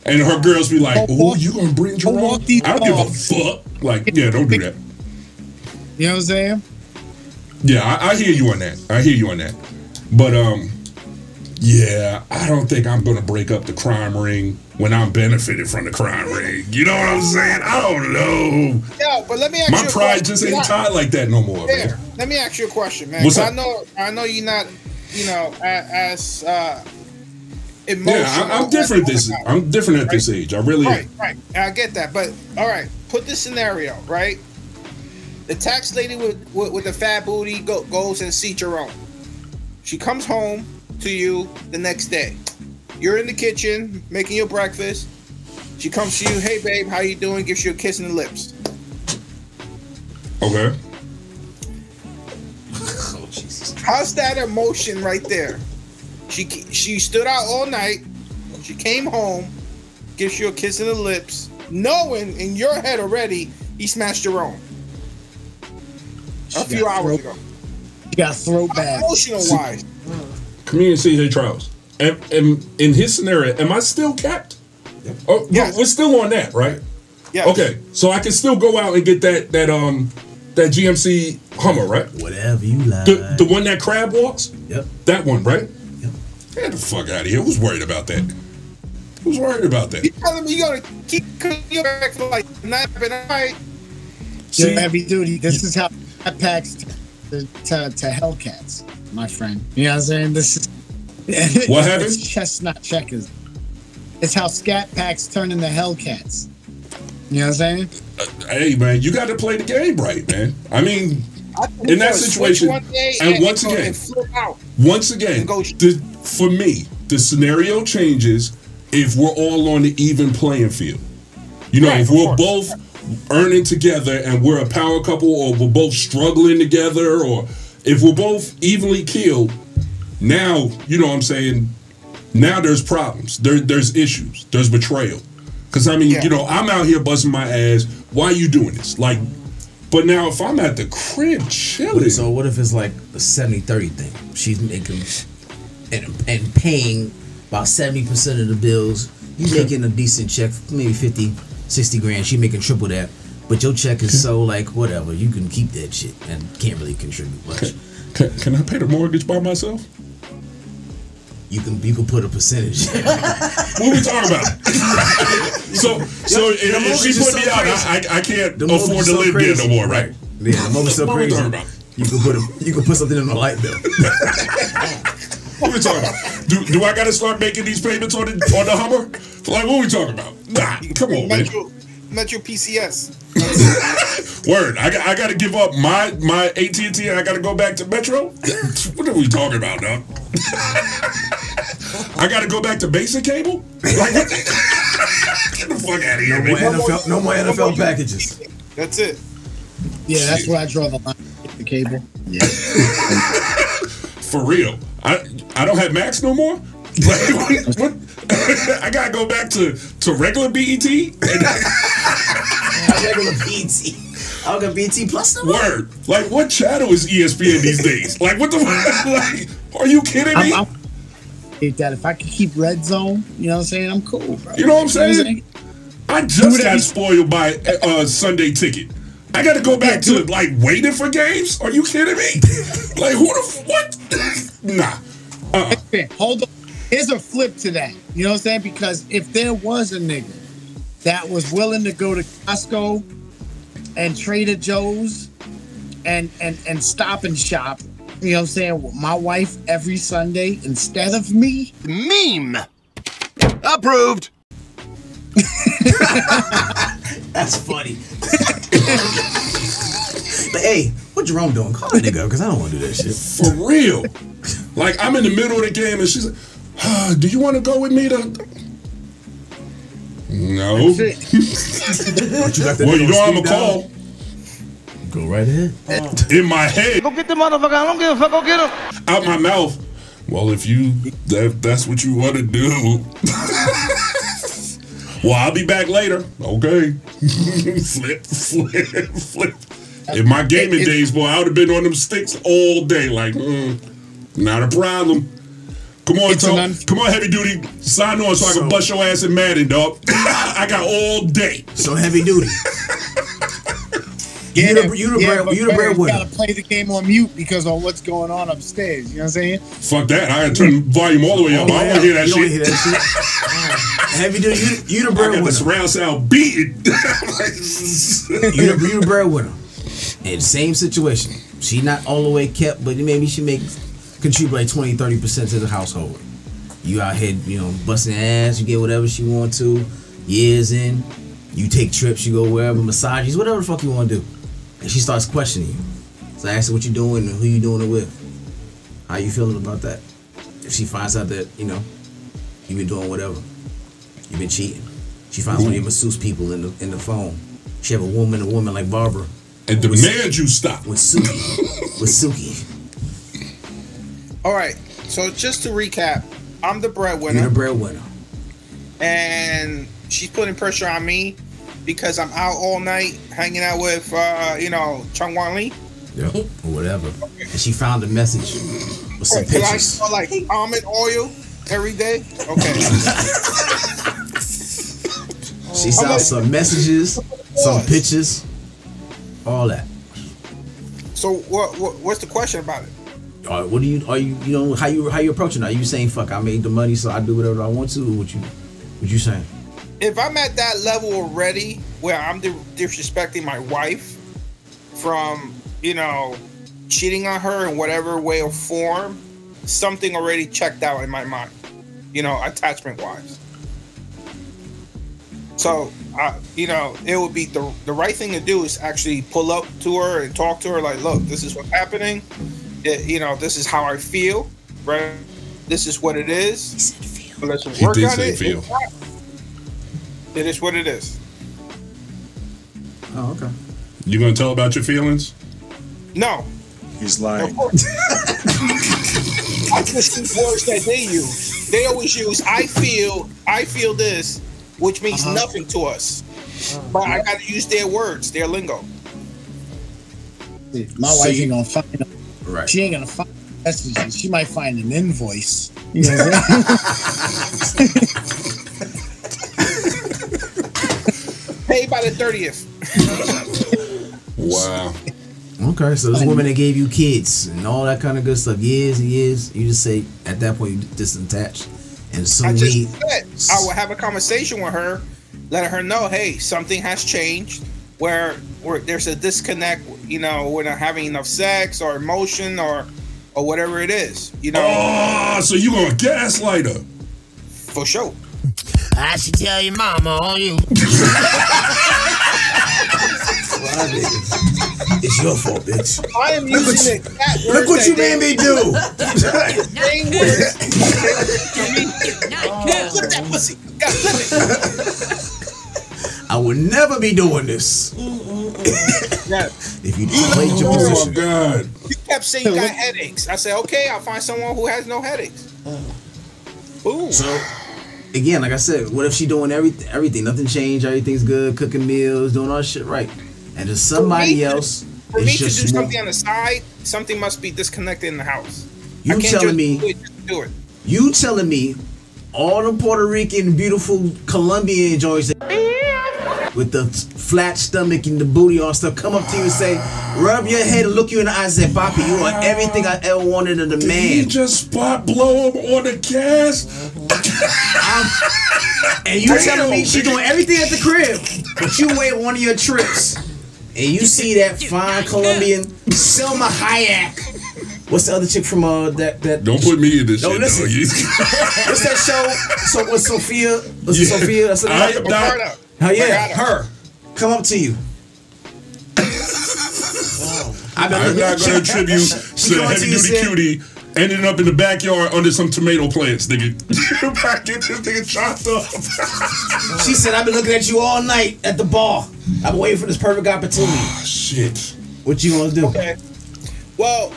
And her girls be like, oh, you gonna bring Jerome? I don't give a fuck. Like, yeah, don't do that. You know what I'm saying? Yeah, I, I hear you on that. I hear you on that. But um, yeah, I don't think I'm gonna break up the crime ring when I'm benefited from the crime ring. You know what I'm saying? I don't know. Yeah, but let me ask My you a pride question. just ain't Yeah. tied like that no more, There. man. Let me ask you a question, man. What's up? I know, I know you're not, you know, as uh, emotional. Yeah, I, I'm different this. I'm different at this age. I really Right, am. right. I get that, but all right. Put this scenario, right? The tax lady with with, with the fat booty go, goes and see Jerome. She comes home to you the next day. You're in the kitchen making your breakfast. She comes to you, hey babe, how you doing? Gives you a kiss in the lips. Okay. Oh Jesus. How's that emotion right there? She she stood out all night. She came home, gives you a kiss in the lips, knowing in your head already he smashed your own. A She few hours throw- ago. You got throwback. Emotional wise. Comedian CJ Trowers. And, and in his scenario, am I still capped? Oh, Yes. we're still on that, right? Yeah. Okay, so I can still go out and get that that um that GMC Hummer, right? Whatever you like. The the one that crab walks, Yep. that one, right? Yep. Get the fuck out of here. Who's worried about that? Who's worried about that? You telling me you gonna keep cooking your back for like nine at night? You're See, heavy duty. This is how I packs to, to, to Hellcats, my friend. You know what I'm saying? This is What happened? It's chestnut checkers. It's how Scat Packs turn into Hellcats. You know what I'm saying? Uh, hey man, you got to play the game right, man. I mean, I In that he's gonna switch situation, one day and once again- and once again, And go- the, for me, the scenario changes if we're all on the even playing field. You know, Right, if we're both earning together and we're a power couple, or we're both struggling together, or if we're both evenly killed, now you know what I'm saying. Now there's problems. There, there's issues. There's betrayal. Because I mean, Yeah. you know, I'm out here busting my ass. Why are you doing this? Like, but now if I'm at the crib chilling, So what if it's like a 70-30 thing? She's making and and paying about 70% of the bills. You making a decent check, maybe 50, 60 grand. She making triple that. But your check is so like whatever. You can keep that shit and can't really contribute much. Can, can I pay the mortgage by myself? You can you can put a percentage. What are we talking about? so, so if, if she mortgage is put me so out, crazy. I, I, I can't The afford to so live crazy. there no more, right? Yeah, the moment so What we crazy. talking about? You can put a you can put something in the light bill. What we talking about? Do, do I got to start making these payments on the on the Hummer? Like, what are we talking about? Nah, come on, man. Metro, Metro PCS. Word. I got I got to give up my my AT and T, and I got to go back to Metro. What are we talking about, dog? I got to go back to basic cable. Like, what get the fuck out of here, No more man. NFL, no more NFL packages. That's it. Yeah, that's where I draw the line. The cable. Yeah. For real. I I don't have Max no more. Like, what, what? I gotta go back to to regular BET. And regular BT. I got BT plus no more. word. Like, what channel is ESPN these days? Like, what the? Like, are you kidding me? I'm, I'm that. If I could keep red zone, you know what I'm saying? I'm cool, bro. You know what I'm saying? I just Do that. got spoiled by a uh, Sunday ticket. I got to go back to like waiting for games. Are you kidding me? like, who the f- what? nah. Uh. Okay, hold on. Here's a flip to that. You know what I'm saying? Because if there was a nigga that was willing to go to Costco and Trader Joe's and and and stop and shop, you know what I'm saying, with my wife every Sunday instead of me. Meme. Approved. That's funny. but hey, what Jerome doing? Call that nigga because I don't want to do that shit. For real. Like I'm in the middle of the game and she's like, "Do you want to go with me to?" No. But you got Well, you on know I'm a speed call Go right ahead. in my head, Go get the motherfucker. I don't give a fuck. Go get him. out my mouth. Well, if you that that's what you want to do. well, I'll be back later. Okay. flip, flip, flip. In my gaming It- it- days, boy, I would have been on them sticks all day. Like, mm, not a problem. Come on, It's un- Come on, heavy duty. Sign on so I can bust your ass in Madden, dog. I got all day. So heavy duty. Yeah, You the- you the bread- but you the Barry, breadwinner. gotta play the game on mute because of what's going on upstairs. You know what I'm saying? Fuck that. I gotta turn the volume all the way up. Oh, I don't want to hear that you shit. hear that shit. heavy duty. You, you the I got the breadwinner. surround sound beating. You the, you the breadwinner. In same situation. She not all the way kept, but maybe she make contribute like 20, 30 percent to the household. You out here, you know, busting ass. You get whatever she want to. Years in, you take trips. You go wherever, massages, whatever the fuck you want to do. And she starts questioning you. So I ask her what you doing and who you doing it with. How you feeling about that? If she finds out that you know you've been doing whatever, you've been cheating. She finds one of your masseuse people in the in the phone. She have a woman, a woman like Barbara and demand you stop. with Suki, with Suki. All right. So just to recap, I'm the breadwinner. You're breadwinner, the breadwinner. and she's putting pressure on me because I'm out all night hanging out with, uh, you know, Chung Wan Lee. Yep. Or whatever. And she found a message with some Because I pictures. smell like almond oil every day. Okay. She saw some messages, some pictures, all that. so what, what? What's the question about it? Right, what do you are you you know how you how you approaching? Are you saying fuck I made the money so I do whatever I want to? Or what you what you saying? If I'm at that level already where I'm disrespecting my wife from, you know, cheating on her in whatever way or form, something already checked out in my mind, you know, attachment wise. So, uh, you know, it would be the the right thing to do is actually pull up to her and talk to her like, look, this is what's happening. It- you know, this is how I feel, right? This is what it is. Let's He work did on say it. feel. It is what it is. Oh okay. You gonna tell about your feelings? No, He's of lying. I just use words that they use. They always use "I feel," "I feel this," which means uh-huh. nothing to us. Uh-huh. But I got to use their words, their lingo. My wife ain't gonna find. Right. She ain't gonna find messages. She might find an invoice. You know what I'm saying? Pay by the thirtieth. Wow. Okay, so this woman that gave you kids and all that kind of good stuff, years and years, you just say at that point you disattach. And so I we said I will have a conversation with her, letting her know, hey, something has changed. Where where there's a disconnect. You know, we're not having enough sex or emotion or or whatever it is. You know, Oh, so you gonna gaslight her? for sure. I should tell your mama on you. it's your fault, bitch. I am using the exact Look what you made me do. Same words. Flip that pussy. Gotta it. I would never be doing this Yeah. if you played your Oh my position. god. You kept saying you got headaches. I said, okay, I'll find someone who has no headaches. Uh. Ooh. So again, like I said, what if she doing everything? Everything, nothing changed. Everything's good. Cooking meals, doing all shit right, and just somebody me to- else For is me to do more- something on the side, something must be disconnected in the house. You can't telling just me- do it, just do it. You telling me all the Puerto Rican, beautiful Colombian joints that with the flat stomach and the booty all stuff come up to you and say, rub your head and look you in the eyes and say, Papi, you are everything I ever wanted in a Did he just spot blow him on the cast? And you telling me she doing everything at the crib, but you wait one of your trips and you see that fine Colombian Salma Hayek. What's the other chick from uh that that Don't put me in this No, shit, listen. dog. You- What's that show? So was Sophia? Was it Yeah. Sophia? That's the I name. am not- Roberta. Oh yeah, Roberta. her. Come up to you. I've been I'm not going you. to attribute She to going to heavy duty saying- cutie ending up in the backyard under some tomato plants, nigga. Back get this nigga chopped up. She said, "I've been looking at you all night at the bar. I've been waiting for this perfect opportunity. Ah, shit. What you gonna do?" Okay. Well,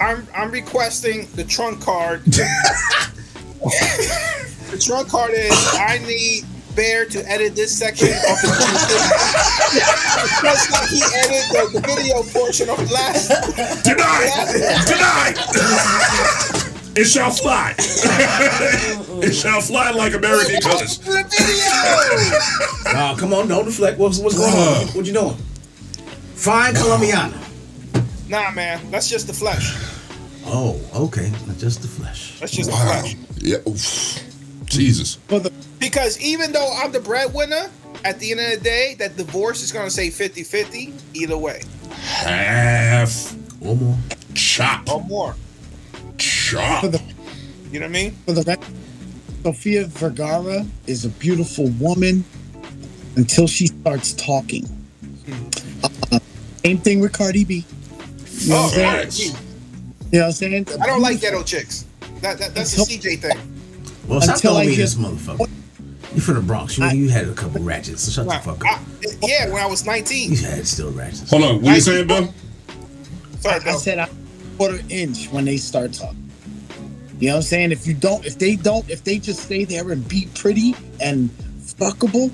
I'm I'm requesting the trunk card. the trunk card is I need Bear to edit this section of the just like he edited the, the video portion of last. Denied! Denied! it shall fly. it shall fly like American colors. The. Oh, come on, don't deflect. What's what's going on? What you doing? Fine Colombiana. Nah, man, that's just the flesh. Oh, okay. Not just the flesh. That's just the flesh. Yeah. oof. Jesus. For the Because even though I'm the breadwinner, at the end of the day, that divorce is going to say 50 50 either way. Half One more. chop. Or more. Chop. the You know what I mean? for the record, Sofia Vergara is a beautiful woman until she starts talking. Uh, same thing with Cardi B. You know, Oh, what I'm saying? Facts. you know what I'm saying? I don't like ghetto chicks. That, that That's a CJ thing. Well, stop Until telling I me hear- this motherfucker. You from the Bronx? You, I- you had a couple ratchets, so shut the fuck I, up. yeah, when I was 19. You had still ratchets. Hold on. What you saying, Bill? Sorry, I said I quarter inch when they start talking. You know what I'm saying? If you don't, if they don't, if they just stay there and be pretty and fuckable,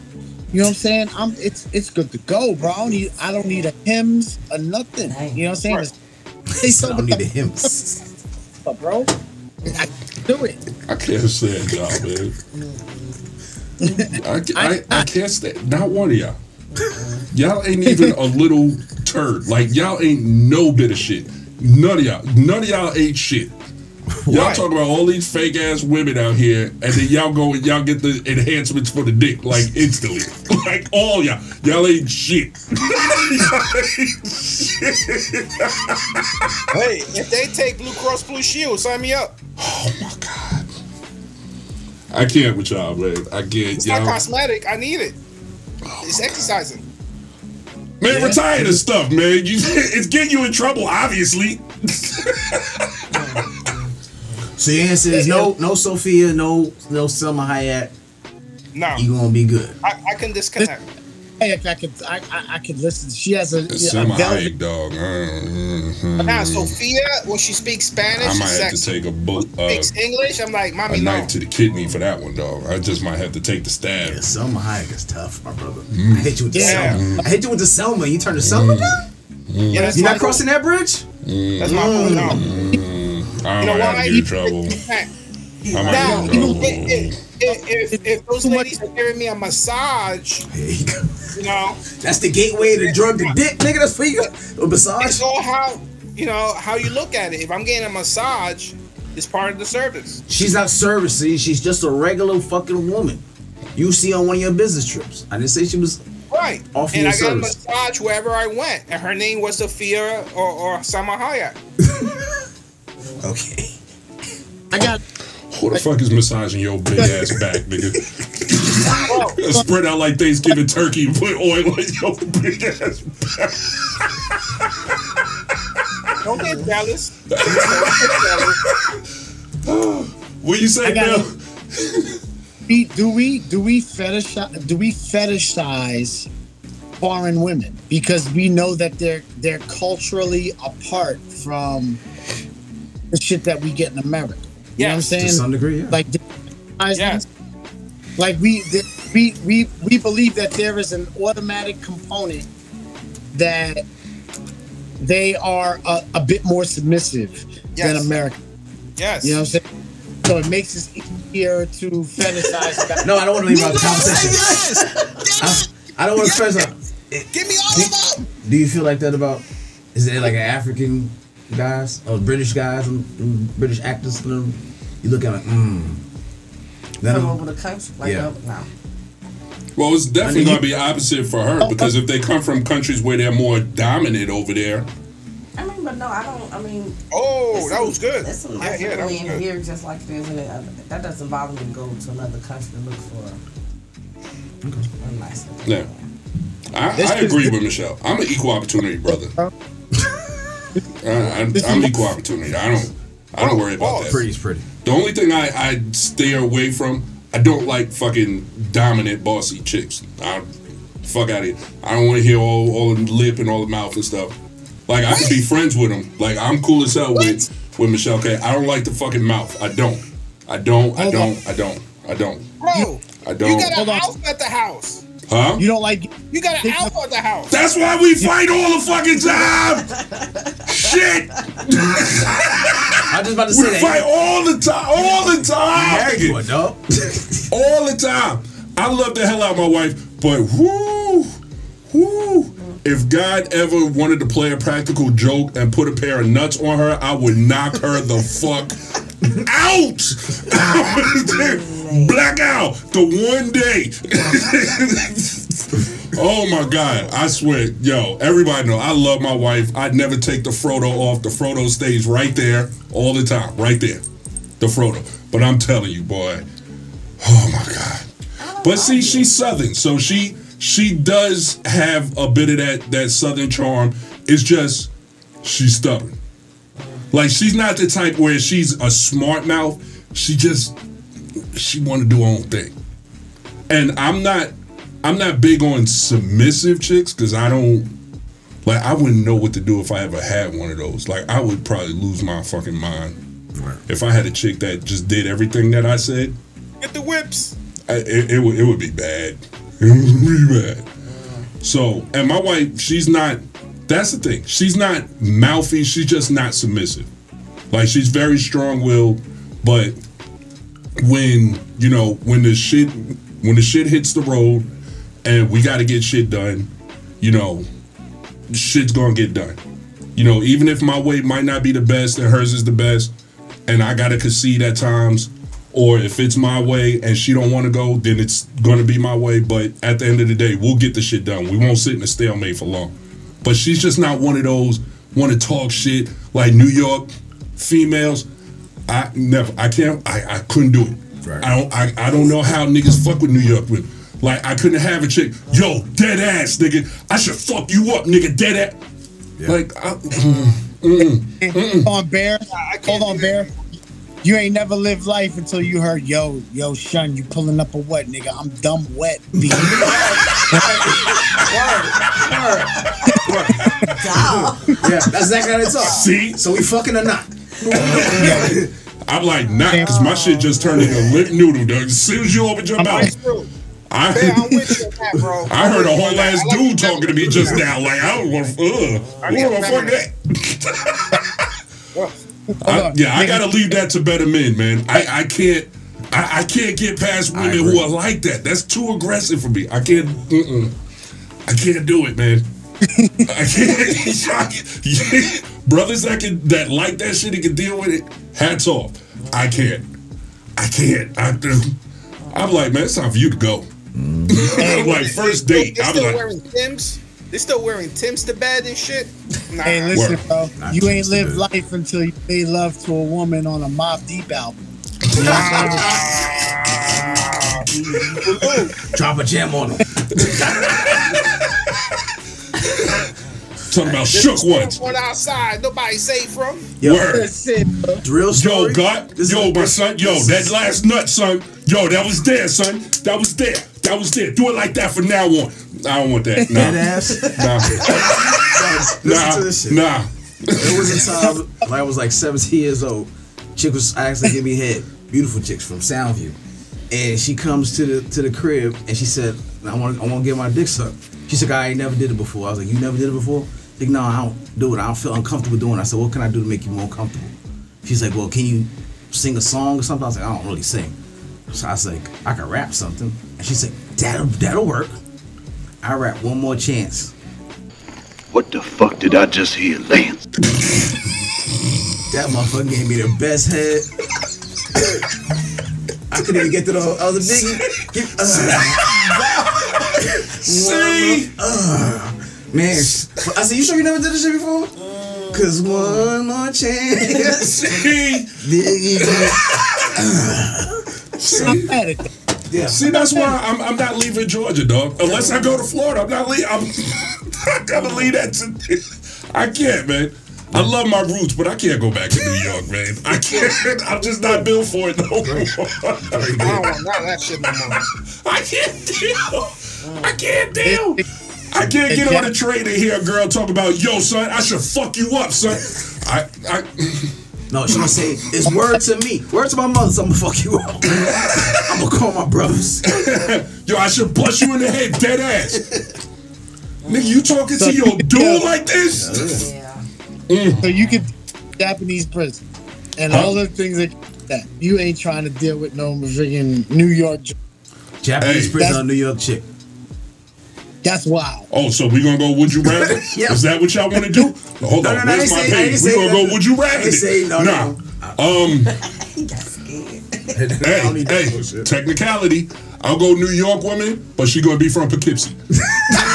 you know what I'm saying? I'm it's it's good to go, bro. I don't need I don't need a hymns or nothing. You know what I'm saying? Right. They I don't need the the hymns. fuck, bro. I do it. I can't stand y'all, man. I, I, I can't stand not one of y'all. Y'all ain't even a little turd. Like y'all ain't no bit of shit. None of y'all. None of y'all ain't shit. Y'all talk about all these fake ass women out here, and then y'all go and y'all get the enhancements for the dick like instantly. Like all y'all, y'all ain't shit. Y'all ain't shit. Hey, if they take Blue Cross Blue Shield, sign me up. Oh my god. I can't with y'all, man. I can't. It's not Y'all, cosmetic. I need it. It's oh, exercising. man, retire this stuff, man. You, it's getting you in trouble, obviously. Oh, So your answer is no, no Sophia, no, no Salma Hayek. No, You gonna be good. I, I can disconnect. Hey, if I could I, I, I could listen. She has a, a Salma velvet Hayek, dog. Uh, Now, Sophia, when she speaks Spanish, I might she's have to take a book, uh, speaks English, I'm like, a mommy, no. knife to the kidney for that one, dog. I just might have to take the stab. Yeah, Salma Hayek is tough, my brother. Mm. I hit you with the Yeah. Salma. I hit you with the Salma. You turn to Salma now? Yeah, You're my not crossing that bridge? That's my point. No. I You know might why? to get in trouble. I might Now, get in trouble. if, if, if, if those ladies are giving me a massage, There you know, That's the gateway to drug to dick, nigga. That's for you. A massage. it's all how you know how you look at it. If I'm getting a massage, it's part of the service. She's not servicing. She's just a regular fucking woman. You see on one of your business trips. I didn't say she was. Right. Off and your I got a massage wherever I went, and her name was Sophia or, or Salma Hayek. Okay. I got Who the fuck is massaging your big ass back, nigga? Bro, Spread out like Thanksgiving turkey and put oil on your big ass back. don't get jealous. Don't get jealous. What you say, I got Bill? we- do we do we fetish do we fetishize foreign women because we know that they're they're culturally apart from the shit that we get in America. You know what I'm saying? To some degree, yeah. like Yes. like we th- we we we believe that there is an automatic component that they are a, a bit more submissive than Yes. America. Yes. You know what I'm saying? So it makes it easier to fetishize. about- No, I don't want to leave out the conversation. I'm, I don't want to Yeah. stress out. Give me all of them. Do you feel like that about? Is it like an African guys or British guys and, and British actors? and them? You look at like, mm. None Come of over the country. Like, Yeah. uh, no. Well, it's definitely going to be opposite for her because if they come from countries where they're more dominant over there, I mean, but no, I don't. I mean, Oh, that some- was good. There's some Yeah, nice yeah, that was women good. here just like it is, and it, that doesn't bother me to go to another country to look for a nice. looking Yeah. I, I agree with Michelle. I'm an equal opportunity brother. I, I, I'm equal opportunity. I don't. I don't worry about that. pretty's pretty. The only thing I, I stay away from, I don't like fucking dominant, bossy chicks. I fuck out of here. I don't want to hear all, all the lip and all the mouth and stuff. Like I can be friends with them. Like I'm cool as hell with with Michelle K. I don't like the fucking mouth. I don't. I don't. I Hold don't. I don't. I don't. Bro, I you don't. got Hold an on. alpha at the house. Huh? You don't like You got an alpha at the house. That's why we fight all the fucking time. Shit. I was just about to We say fight all the time. All the Married to time. a dog. all the time. I love the hell out of my wife, but whoo, whoo. If God ever wanted to play a practical joke and put a pair of nuts on her, I would knock her the fuck out. Blackout. the one day. oh my God. I swear, yo, everybody know I love my wife. I'd never take the Frodo off. The Frodo stays right there all the time, right there. The Frodo. But I'm telling you, boy, oh my God. But see, she's Southern, so she she does have a bit of that that Southern charm. It's just she's stubborn. Like she's not the type where she's a smart mouth. She just she want to do her own thing. And I'm not I'm not big on submissive chicks because I don't like I wouldn't know what to do if I ever had one of those. Like I would probably lose my fucking mind if I had a chick that just did everything that I said. Get the whips. I, it, it, would, it would be bad. Bad. So, and my wife, she's not, that's the thing. She's not mouthy. She's just not submissive. Like, she's very strong willed, but when, you know, when the shit, when the shit hits the road and we got to get shit done, you know, shit's gonna get done. You know, even if my way might not be the best and hers is the best, and I gotta concede at times, or if it's my way and she don't want to go, then it's gonna be my way. But at the end of the day, we'll get the shit done. We won't sit in a stalemate for long. But she's just not one of those want to talk shit like New York females. I never, I can't, I, I couldn't do it. Right. I don't, I, I don't know how niggas fuck with New York with. Like I couldn't have a chick, yo, dead ass, nigga. I should fuck you up, nigga, dead ass. Like, I, mm, mm, Hold on, Bear. I can't Hold on, Bear. You ain't never lived life until you heard, yo, yo, Shun, you pulling up a what, nigga? I'm dumb wet, B. Yeah, that's exactly how they talk. see, So we fucking or not? I'm like, nah, because my shit just turned into lit noodle, dog. As soon as you opened your mouth, That's. I, Yeah, I'm with you that, bro. I heard a I'm with whole you on that. ass like dude talking to me just now. Like, I don't want to, uh, I don't a want to fuck that. I, yeah, I gotta leave that to better men, man. I, I can't, I, I can't get past women who are like that. That's too aggressive for me. I can't, mm-mm. I can't do it, man. I can't. yeah, brothers that can that like that shit and can deal with it. Hats off. I can't. I can't. I, I'm like, man, it's time for you to go. I'm like first date. I'm still like, wearing Tims. They're still wearing Tims to bed and shit. Nah. hey, listen, Word. bro. Not You ain't lived life until you made love to a woman on a Mobb Deep album. Drop a jam on them. talking about shook ones. One outside, nobody safe from. Yo, Word. That's it, bro. real Yo, story. God, This yo, my son, yo, that last nut, son, yo, that was there, son, that was there, that was there. Do it like that from now on. I don't want that. Nah, ass. nah, Listen nah, to this shit. nah. There was a time when I was like 17 years old. Chick was actually give me head. Beautiful chicks from Soundview, and she comes to the to the crib and she said, "I want I want to get my dick sucked." She said, "I ain't never did it before." I was like, "You never did it before?" Like, no, I don't do it. I don't feel uncomfortable doing it. I said, "What can I do to make you more comfortable?" She's like, "Well, can you sing a song or something?" I was like, "I don't really sing." So I was like, "I can rap something," and she said, "That'll that'll work." All right, one more chance. What the fuck did I just hear, Lance? That motherfucker gave me the best head. I couldn't even get to the other biggie. Give- uh. See? Uh, man, I said, you sure you never did this shit before? Cause one more chance. See? Biggie. See? Yeah. See, that's why I'm, I'm not leaving Georgia, dog. Unless I go to Florida, I'm not leaving. I'm, I'm gonna leave that to. I can't, man. I love my roots, but I can't go back to New York, man. I can't. I'm just not built for it no more. I don't want that shit no more. I can't deal. I can't deal. I can't get on the train and hear a girl talk about, yo, son, I should fuck you up, son. I, I, No, she gonna say it's word to me. Word to my mother, so I'm gonna fuck you up. I'm gonna call my brothers. yo, I should bust you in the head, dead ass. Nigga, you talking So to your you- dude like this? Yeah. Mm. So you could Japanese prison and all the things that that you ain't trying to deal with no freaking New York. Japanese Hey. prison on New York chick. That's wild. Oh, so we gonna go would you rather? Yeah. Is that what y'all want to do? Hold No, on, no, no, where's my say- page? We gonna go would you rather? ain't say no, nah. no. Um, He got scared. I don't hey, hey, technicality. I'll go New York woman, but she gonna be from Poughkeepsie.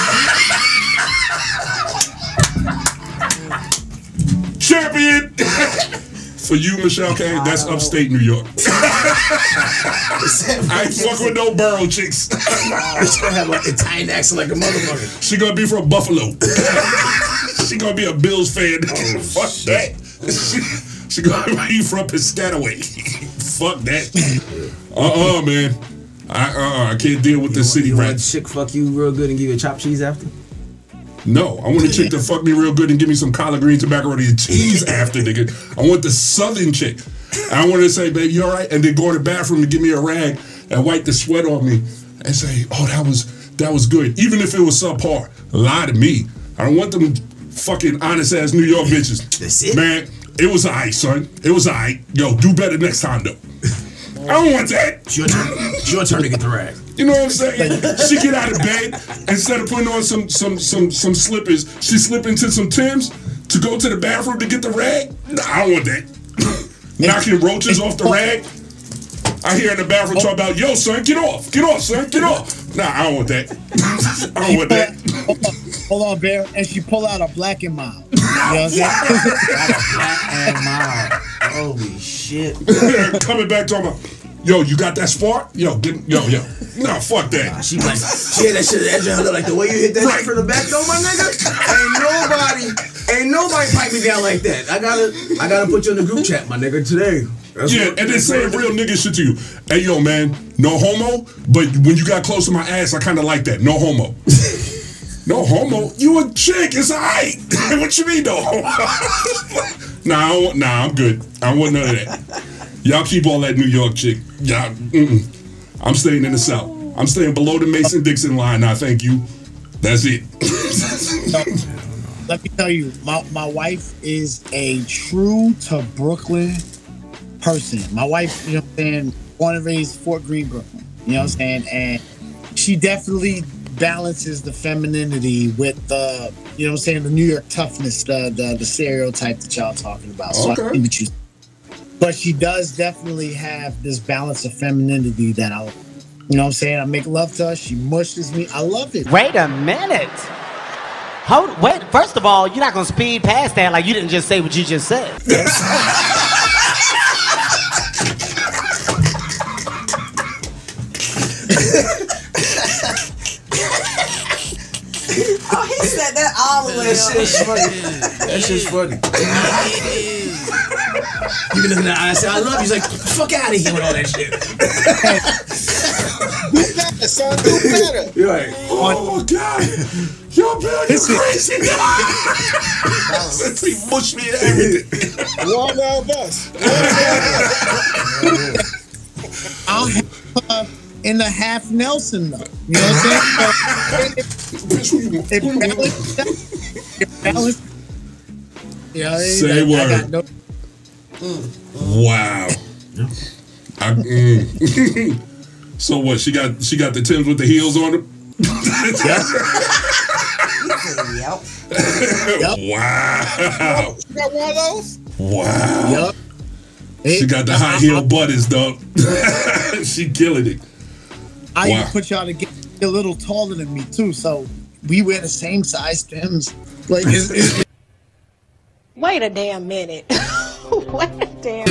for you, Michelle K. That's upstate New York. I ain't fuck with no borough chicks. She gonna have like a Italian accent like a motherfucker. She gonna be from Buffalo. she gonna be a Bills fan. Oh, Fuck that. She, gonna be from Piscataway. Fuck that. Uh uh man. I uh I can't deal with this city You want a rats. chick fuck you real good and give you a chopped cheese after? No, I want a chick to fuck me real good and give me some collard green tobacco and cheese after, nigga. I want the southern chick. I want her to say, baby, you all right? And then go to the bathroom and give me a rag and wipe the sweat off me and say, oh, that was that was good. Even if it was subpar. Lie to me. I don't want them fucking honest ass New York bitches. That's it? Man, it was alright, son. It was alright. Yo, do better next time though. I don't want that. It's your turn. It's your turn to get the rag. You know what I'm saying? she get out of bed instead of putting on some some some some slippers, she slip into some Tims to go to the bathroom to get the rag. Nah, I don't want that. Knocking roaches off the rag. I hear in the bathroom talk about, yo, son, get off, get off, son, get off. Nah, I don't want that. I don't want that. Hold on, hold on, Bear. And she pull out a black and mild. You know what I'm saying? Black and mild. Holy shit. Coming back talking about, yo, you got that spark? Yo, get, yo, yo. Nah, fuck that. She like, she had that shit look like the way you hit that Right. shit from the back though, my nigga. Ain't nobody, ain't nobody pipe me down like that. I gotta, I gotta put you in the group chat, my nigga, today. That's Yeah, what- and they saying real nigga shit to you. Hey, yo, man, no homo, but when you got close to my ass, I kind of like that. No homo. no homo? You a chick. It's all right. what you mean, no homo? nah, I don't, nah, I'm good. I don't want none of that. Y'all keep all that New York chick. Y'all, mm-mm. I'm staying in the South. I'm staying below the Mason-Dixon line now, thank you. That's it. Let me tell you, my, my wife is a true to Brooklyn person. My wife, you know what I'm saying, born and raised Fort Greene, Brooklyn. You know what I'm saying? And she definitely balances the femininity with the, you know what I'm saying, the New York toughness, the the, the stereotype that y'all talking about. So Okay. I you but she does definitely have this balance of femininity that I you know what I'm saying? I make love to her, she mushes me. I love it. Wait a minute. Hold wait, first of all, you're not gonna speed past that like you didn't just say what you just said. said that all the way That up. shit's funny. That shit's funny. you be looking at the eye and say, I love you. He's like, fuck out of here with all that shit. Do better, son. Do better. You're like, oh, oh God. Yo, Bill, you crazy. Since he mushed me and everything. One of us. I'll have her in the half Nelson though. You know what I'm saying? Bitch, who you- It who you- balanced. It balanced. You Say I, I got word. no. Wow. I, mm. so what? She got she got the Tims with the heels on them. yep. Wow. You got one of those? Wow. Yup. She got the high heel buttons, dog. she killing it. I Wow. even put y'all to get a little taller than me too, so we wear the same size Tims. Like, it's, it's, Wait a damn minute. Wait a damn.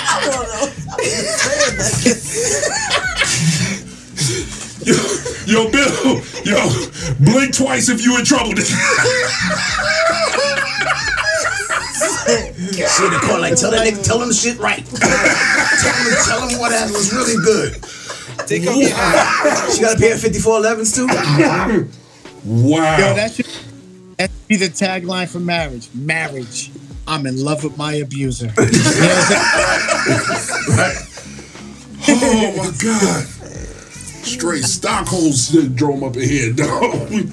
I don't know. Yo, Bill, yo, blink twice if you in trouble. Shit, the call like tell that nigga, tell him shit right. tell him, tell him what happened was really good. Take up your hat. She got a pair of 5411s too. wow. yo, that should, that should be the tagline for marriage. Marriage. I'm in love with my abuser. You know what I'm saying? Oh my God. Straight Stockholm syndrome up in here, dog.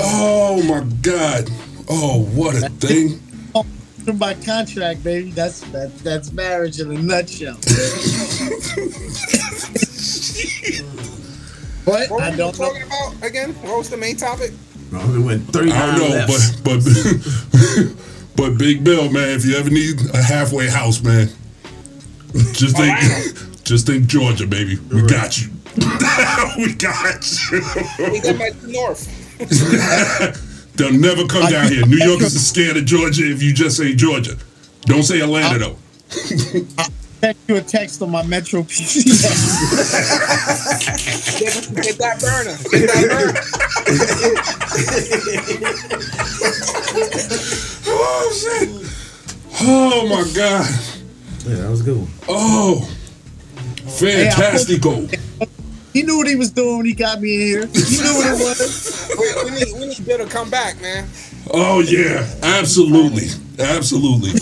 Oh my God. Oh, what a thing. From my contract, baby. That's that, that's marriage in a nutshell. but What I were we don't know. talking about again? What was the main topic? Bro, we went I don't know, left. but but but Big Bill, man, if you ever need a halfway house, man, just think just think Georgia, baby. We got you. we got you. We got back to north. They'll never come down here. New Yorkers are scared of Georgia if you just say Georgia. Don't say Atlanta though. Text you a text on my Metro PC. Get, get that burner. Get that burner. Oh shit. Oh my god. Yeah, that was a good one. Oh. Fantastico. He knew what he was doing when he got me in here. He knew what it was. we, we need we need Bill to come back, man. Oh yeah, absolutely, absolutely.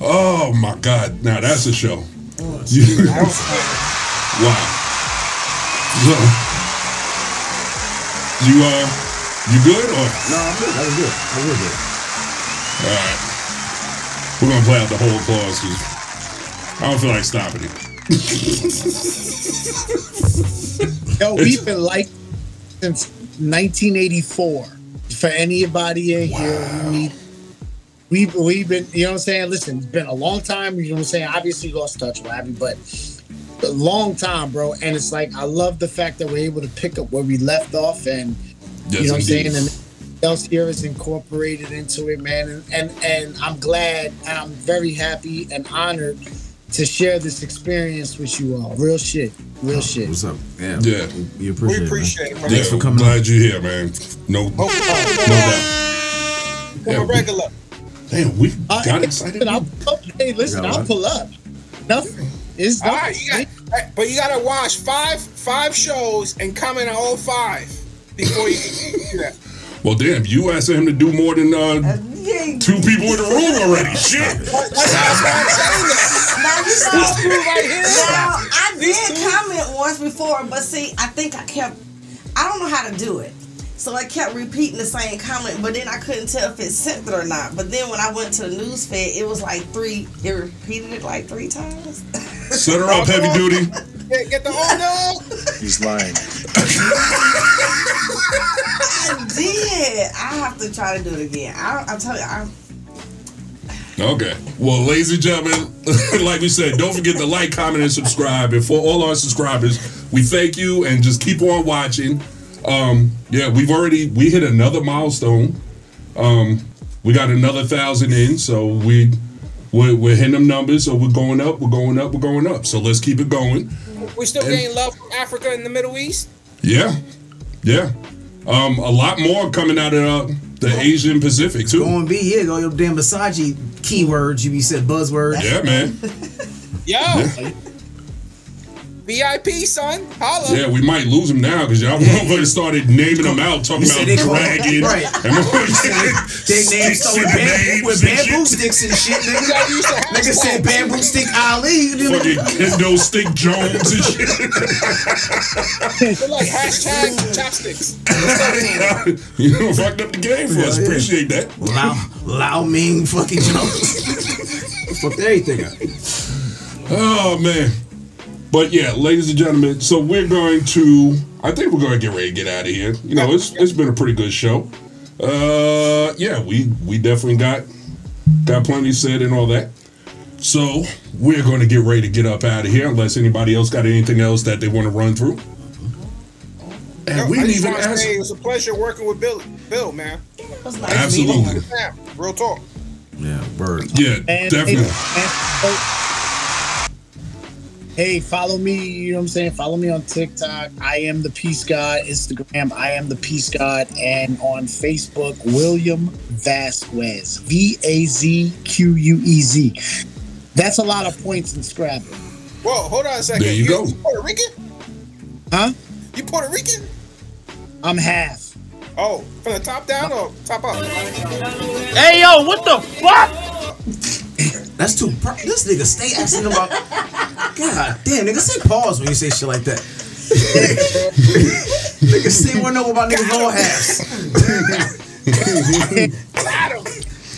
Oh my God! Now that's a show. You- wow. So, you uh, you good or? No, I'm good. That was good. That was good. All right. We're gonna play out the whole clause 'cause I don't feel like stopping it. Yo, we've been like since 1984. For anybody in here who need, we've we've been, you know what I'm saying? Listen, it's been a long time. You know what I'm saying? Obviously, lost touch, with you, but a long time, bro. And it's like I love the fact that we're able to pick up where we left off, and Yes, you know what I'm saying? And else here is incorporated into it, man. And, and and I'm glad and I'm very happy and honored to share this experience with you all. Real shit. Real shit. What's up? Yeah. Yeah. We appreciate, We appreciate it. it, man. man. Thanks for coming. Glad you're here, man. No, no Hope doubt. I'm Yeah, a regular. Damn, we Uh, got hey, excited. listen, I'll, oh, hey, listen, I'll pull up. Nothing. It's All nothing. right, you got, but you gotta watch five five shows and comment on all five before you can do that. Well, damn, you asked him to do more than uh, two people in the room already. Shit. That's why I'm saying that. Now you know. right here. Now I did comment once before, but see, I think I kept. I don't know how to do it. So I kept repeating the same comment, but then I couldn't tell if it sent it or not. But then when I went to the news feed, it was like three. It repeated it like three times. Set her up, heavy duty. Get, get the oh no. He's lying. I did. I have to try to do it again. I, I tell you, I, Okay. Well, ladies and gentlemen, like we said, don't forget to like, comment, and subscribe. And for all our subscribers, we thank you and just keep on watching. Um, yeah, we've already we hit another milestone. Um, we got another thousand in, so we we're, we're hitting them numbers. So we're going up, we're going up, we're going up. So let's keep it going. We're still getting love from Africa and the Middle East. Yeah, yeah. Um, a lot more coming out of uh, the Asian Pacific too. Going be here go your damn Versace keywords. You be said buzzwords. Yeah, man. Yo. VIP, son. Holla. Yeah, we might lose him now because y'all motherfuckers started naming them out, talking about said they dragon. right. And They named sticks so with, bam- with bamboo sticks and shit, nigga. gotta use the Nigga said bamboo stick Ali. Fucking kendo stick Jones and shit. They're like hashtag chopsticks. you know, fucked up the game for us. Yeah, yeah. Appreciate that. Lao, Lao Ming fucking Jones. Fucked everything up. Oh man. But yeah, ladies and gentlemen, so we're going to I think we're gonna get ready to get out of here. You know, it's it's been a pretty good show. Uh yeah, we we definitely got got plenty said and all that. So we're gonna get ready to get up out of here unless anybody else got anything else that they want to run through. And No, we I didn't even ask say it was a pleasure working with Bill. Bill, man. It was Absolutely. Yeah, real talk. Yeah, bird. Yeah, And- definitely. and- hey, follow me. You know what I'm saying? Follow me on TikTok. I am the Peace God. Instagram. I am the Peace God. And on Facebook, William Vasquez. V A Z Q U E Z. That's a lot of points in Scrabble. Whoa, hold on a second. There you go. Puerto Rican? Huh? You Puerto Rican? I'm half. Oh, from the top down or top up? Hey yo, what the fuck? That's too. Pro- this nigga stay asking about. God damn, nigga, say pause when you say shit like that. nigga, say one know about niggas lower halves.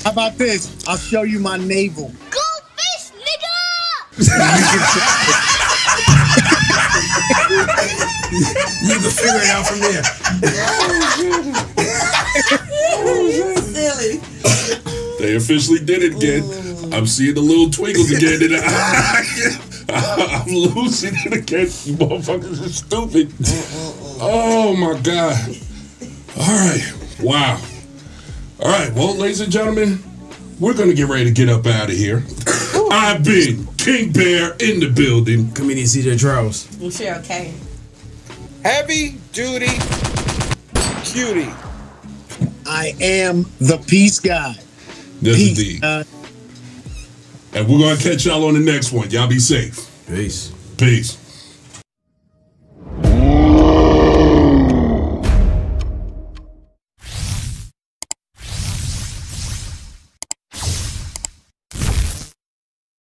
How about this? I'll show you my navel. Go fish, nigga! you can figure it out from there. Silly. They officially did it again. I'm seeing the little twinkles again. And I, I'm losing it again. You motherfuckers are stupid. Oh my god. All right. Wow. All right. Well, ladies and gentlemen, we're gonna get ready to get up out of here. I've been King Bear in the building. Comedian CJ Trowers. Michelle K. Heavy duty cutie. I am the Peace God. Yes, Peace, indeed. God. Uh, and we're gonna catch y'all on the next one. Y'all be safe. Peace. Peace.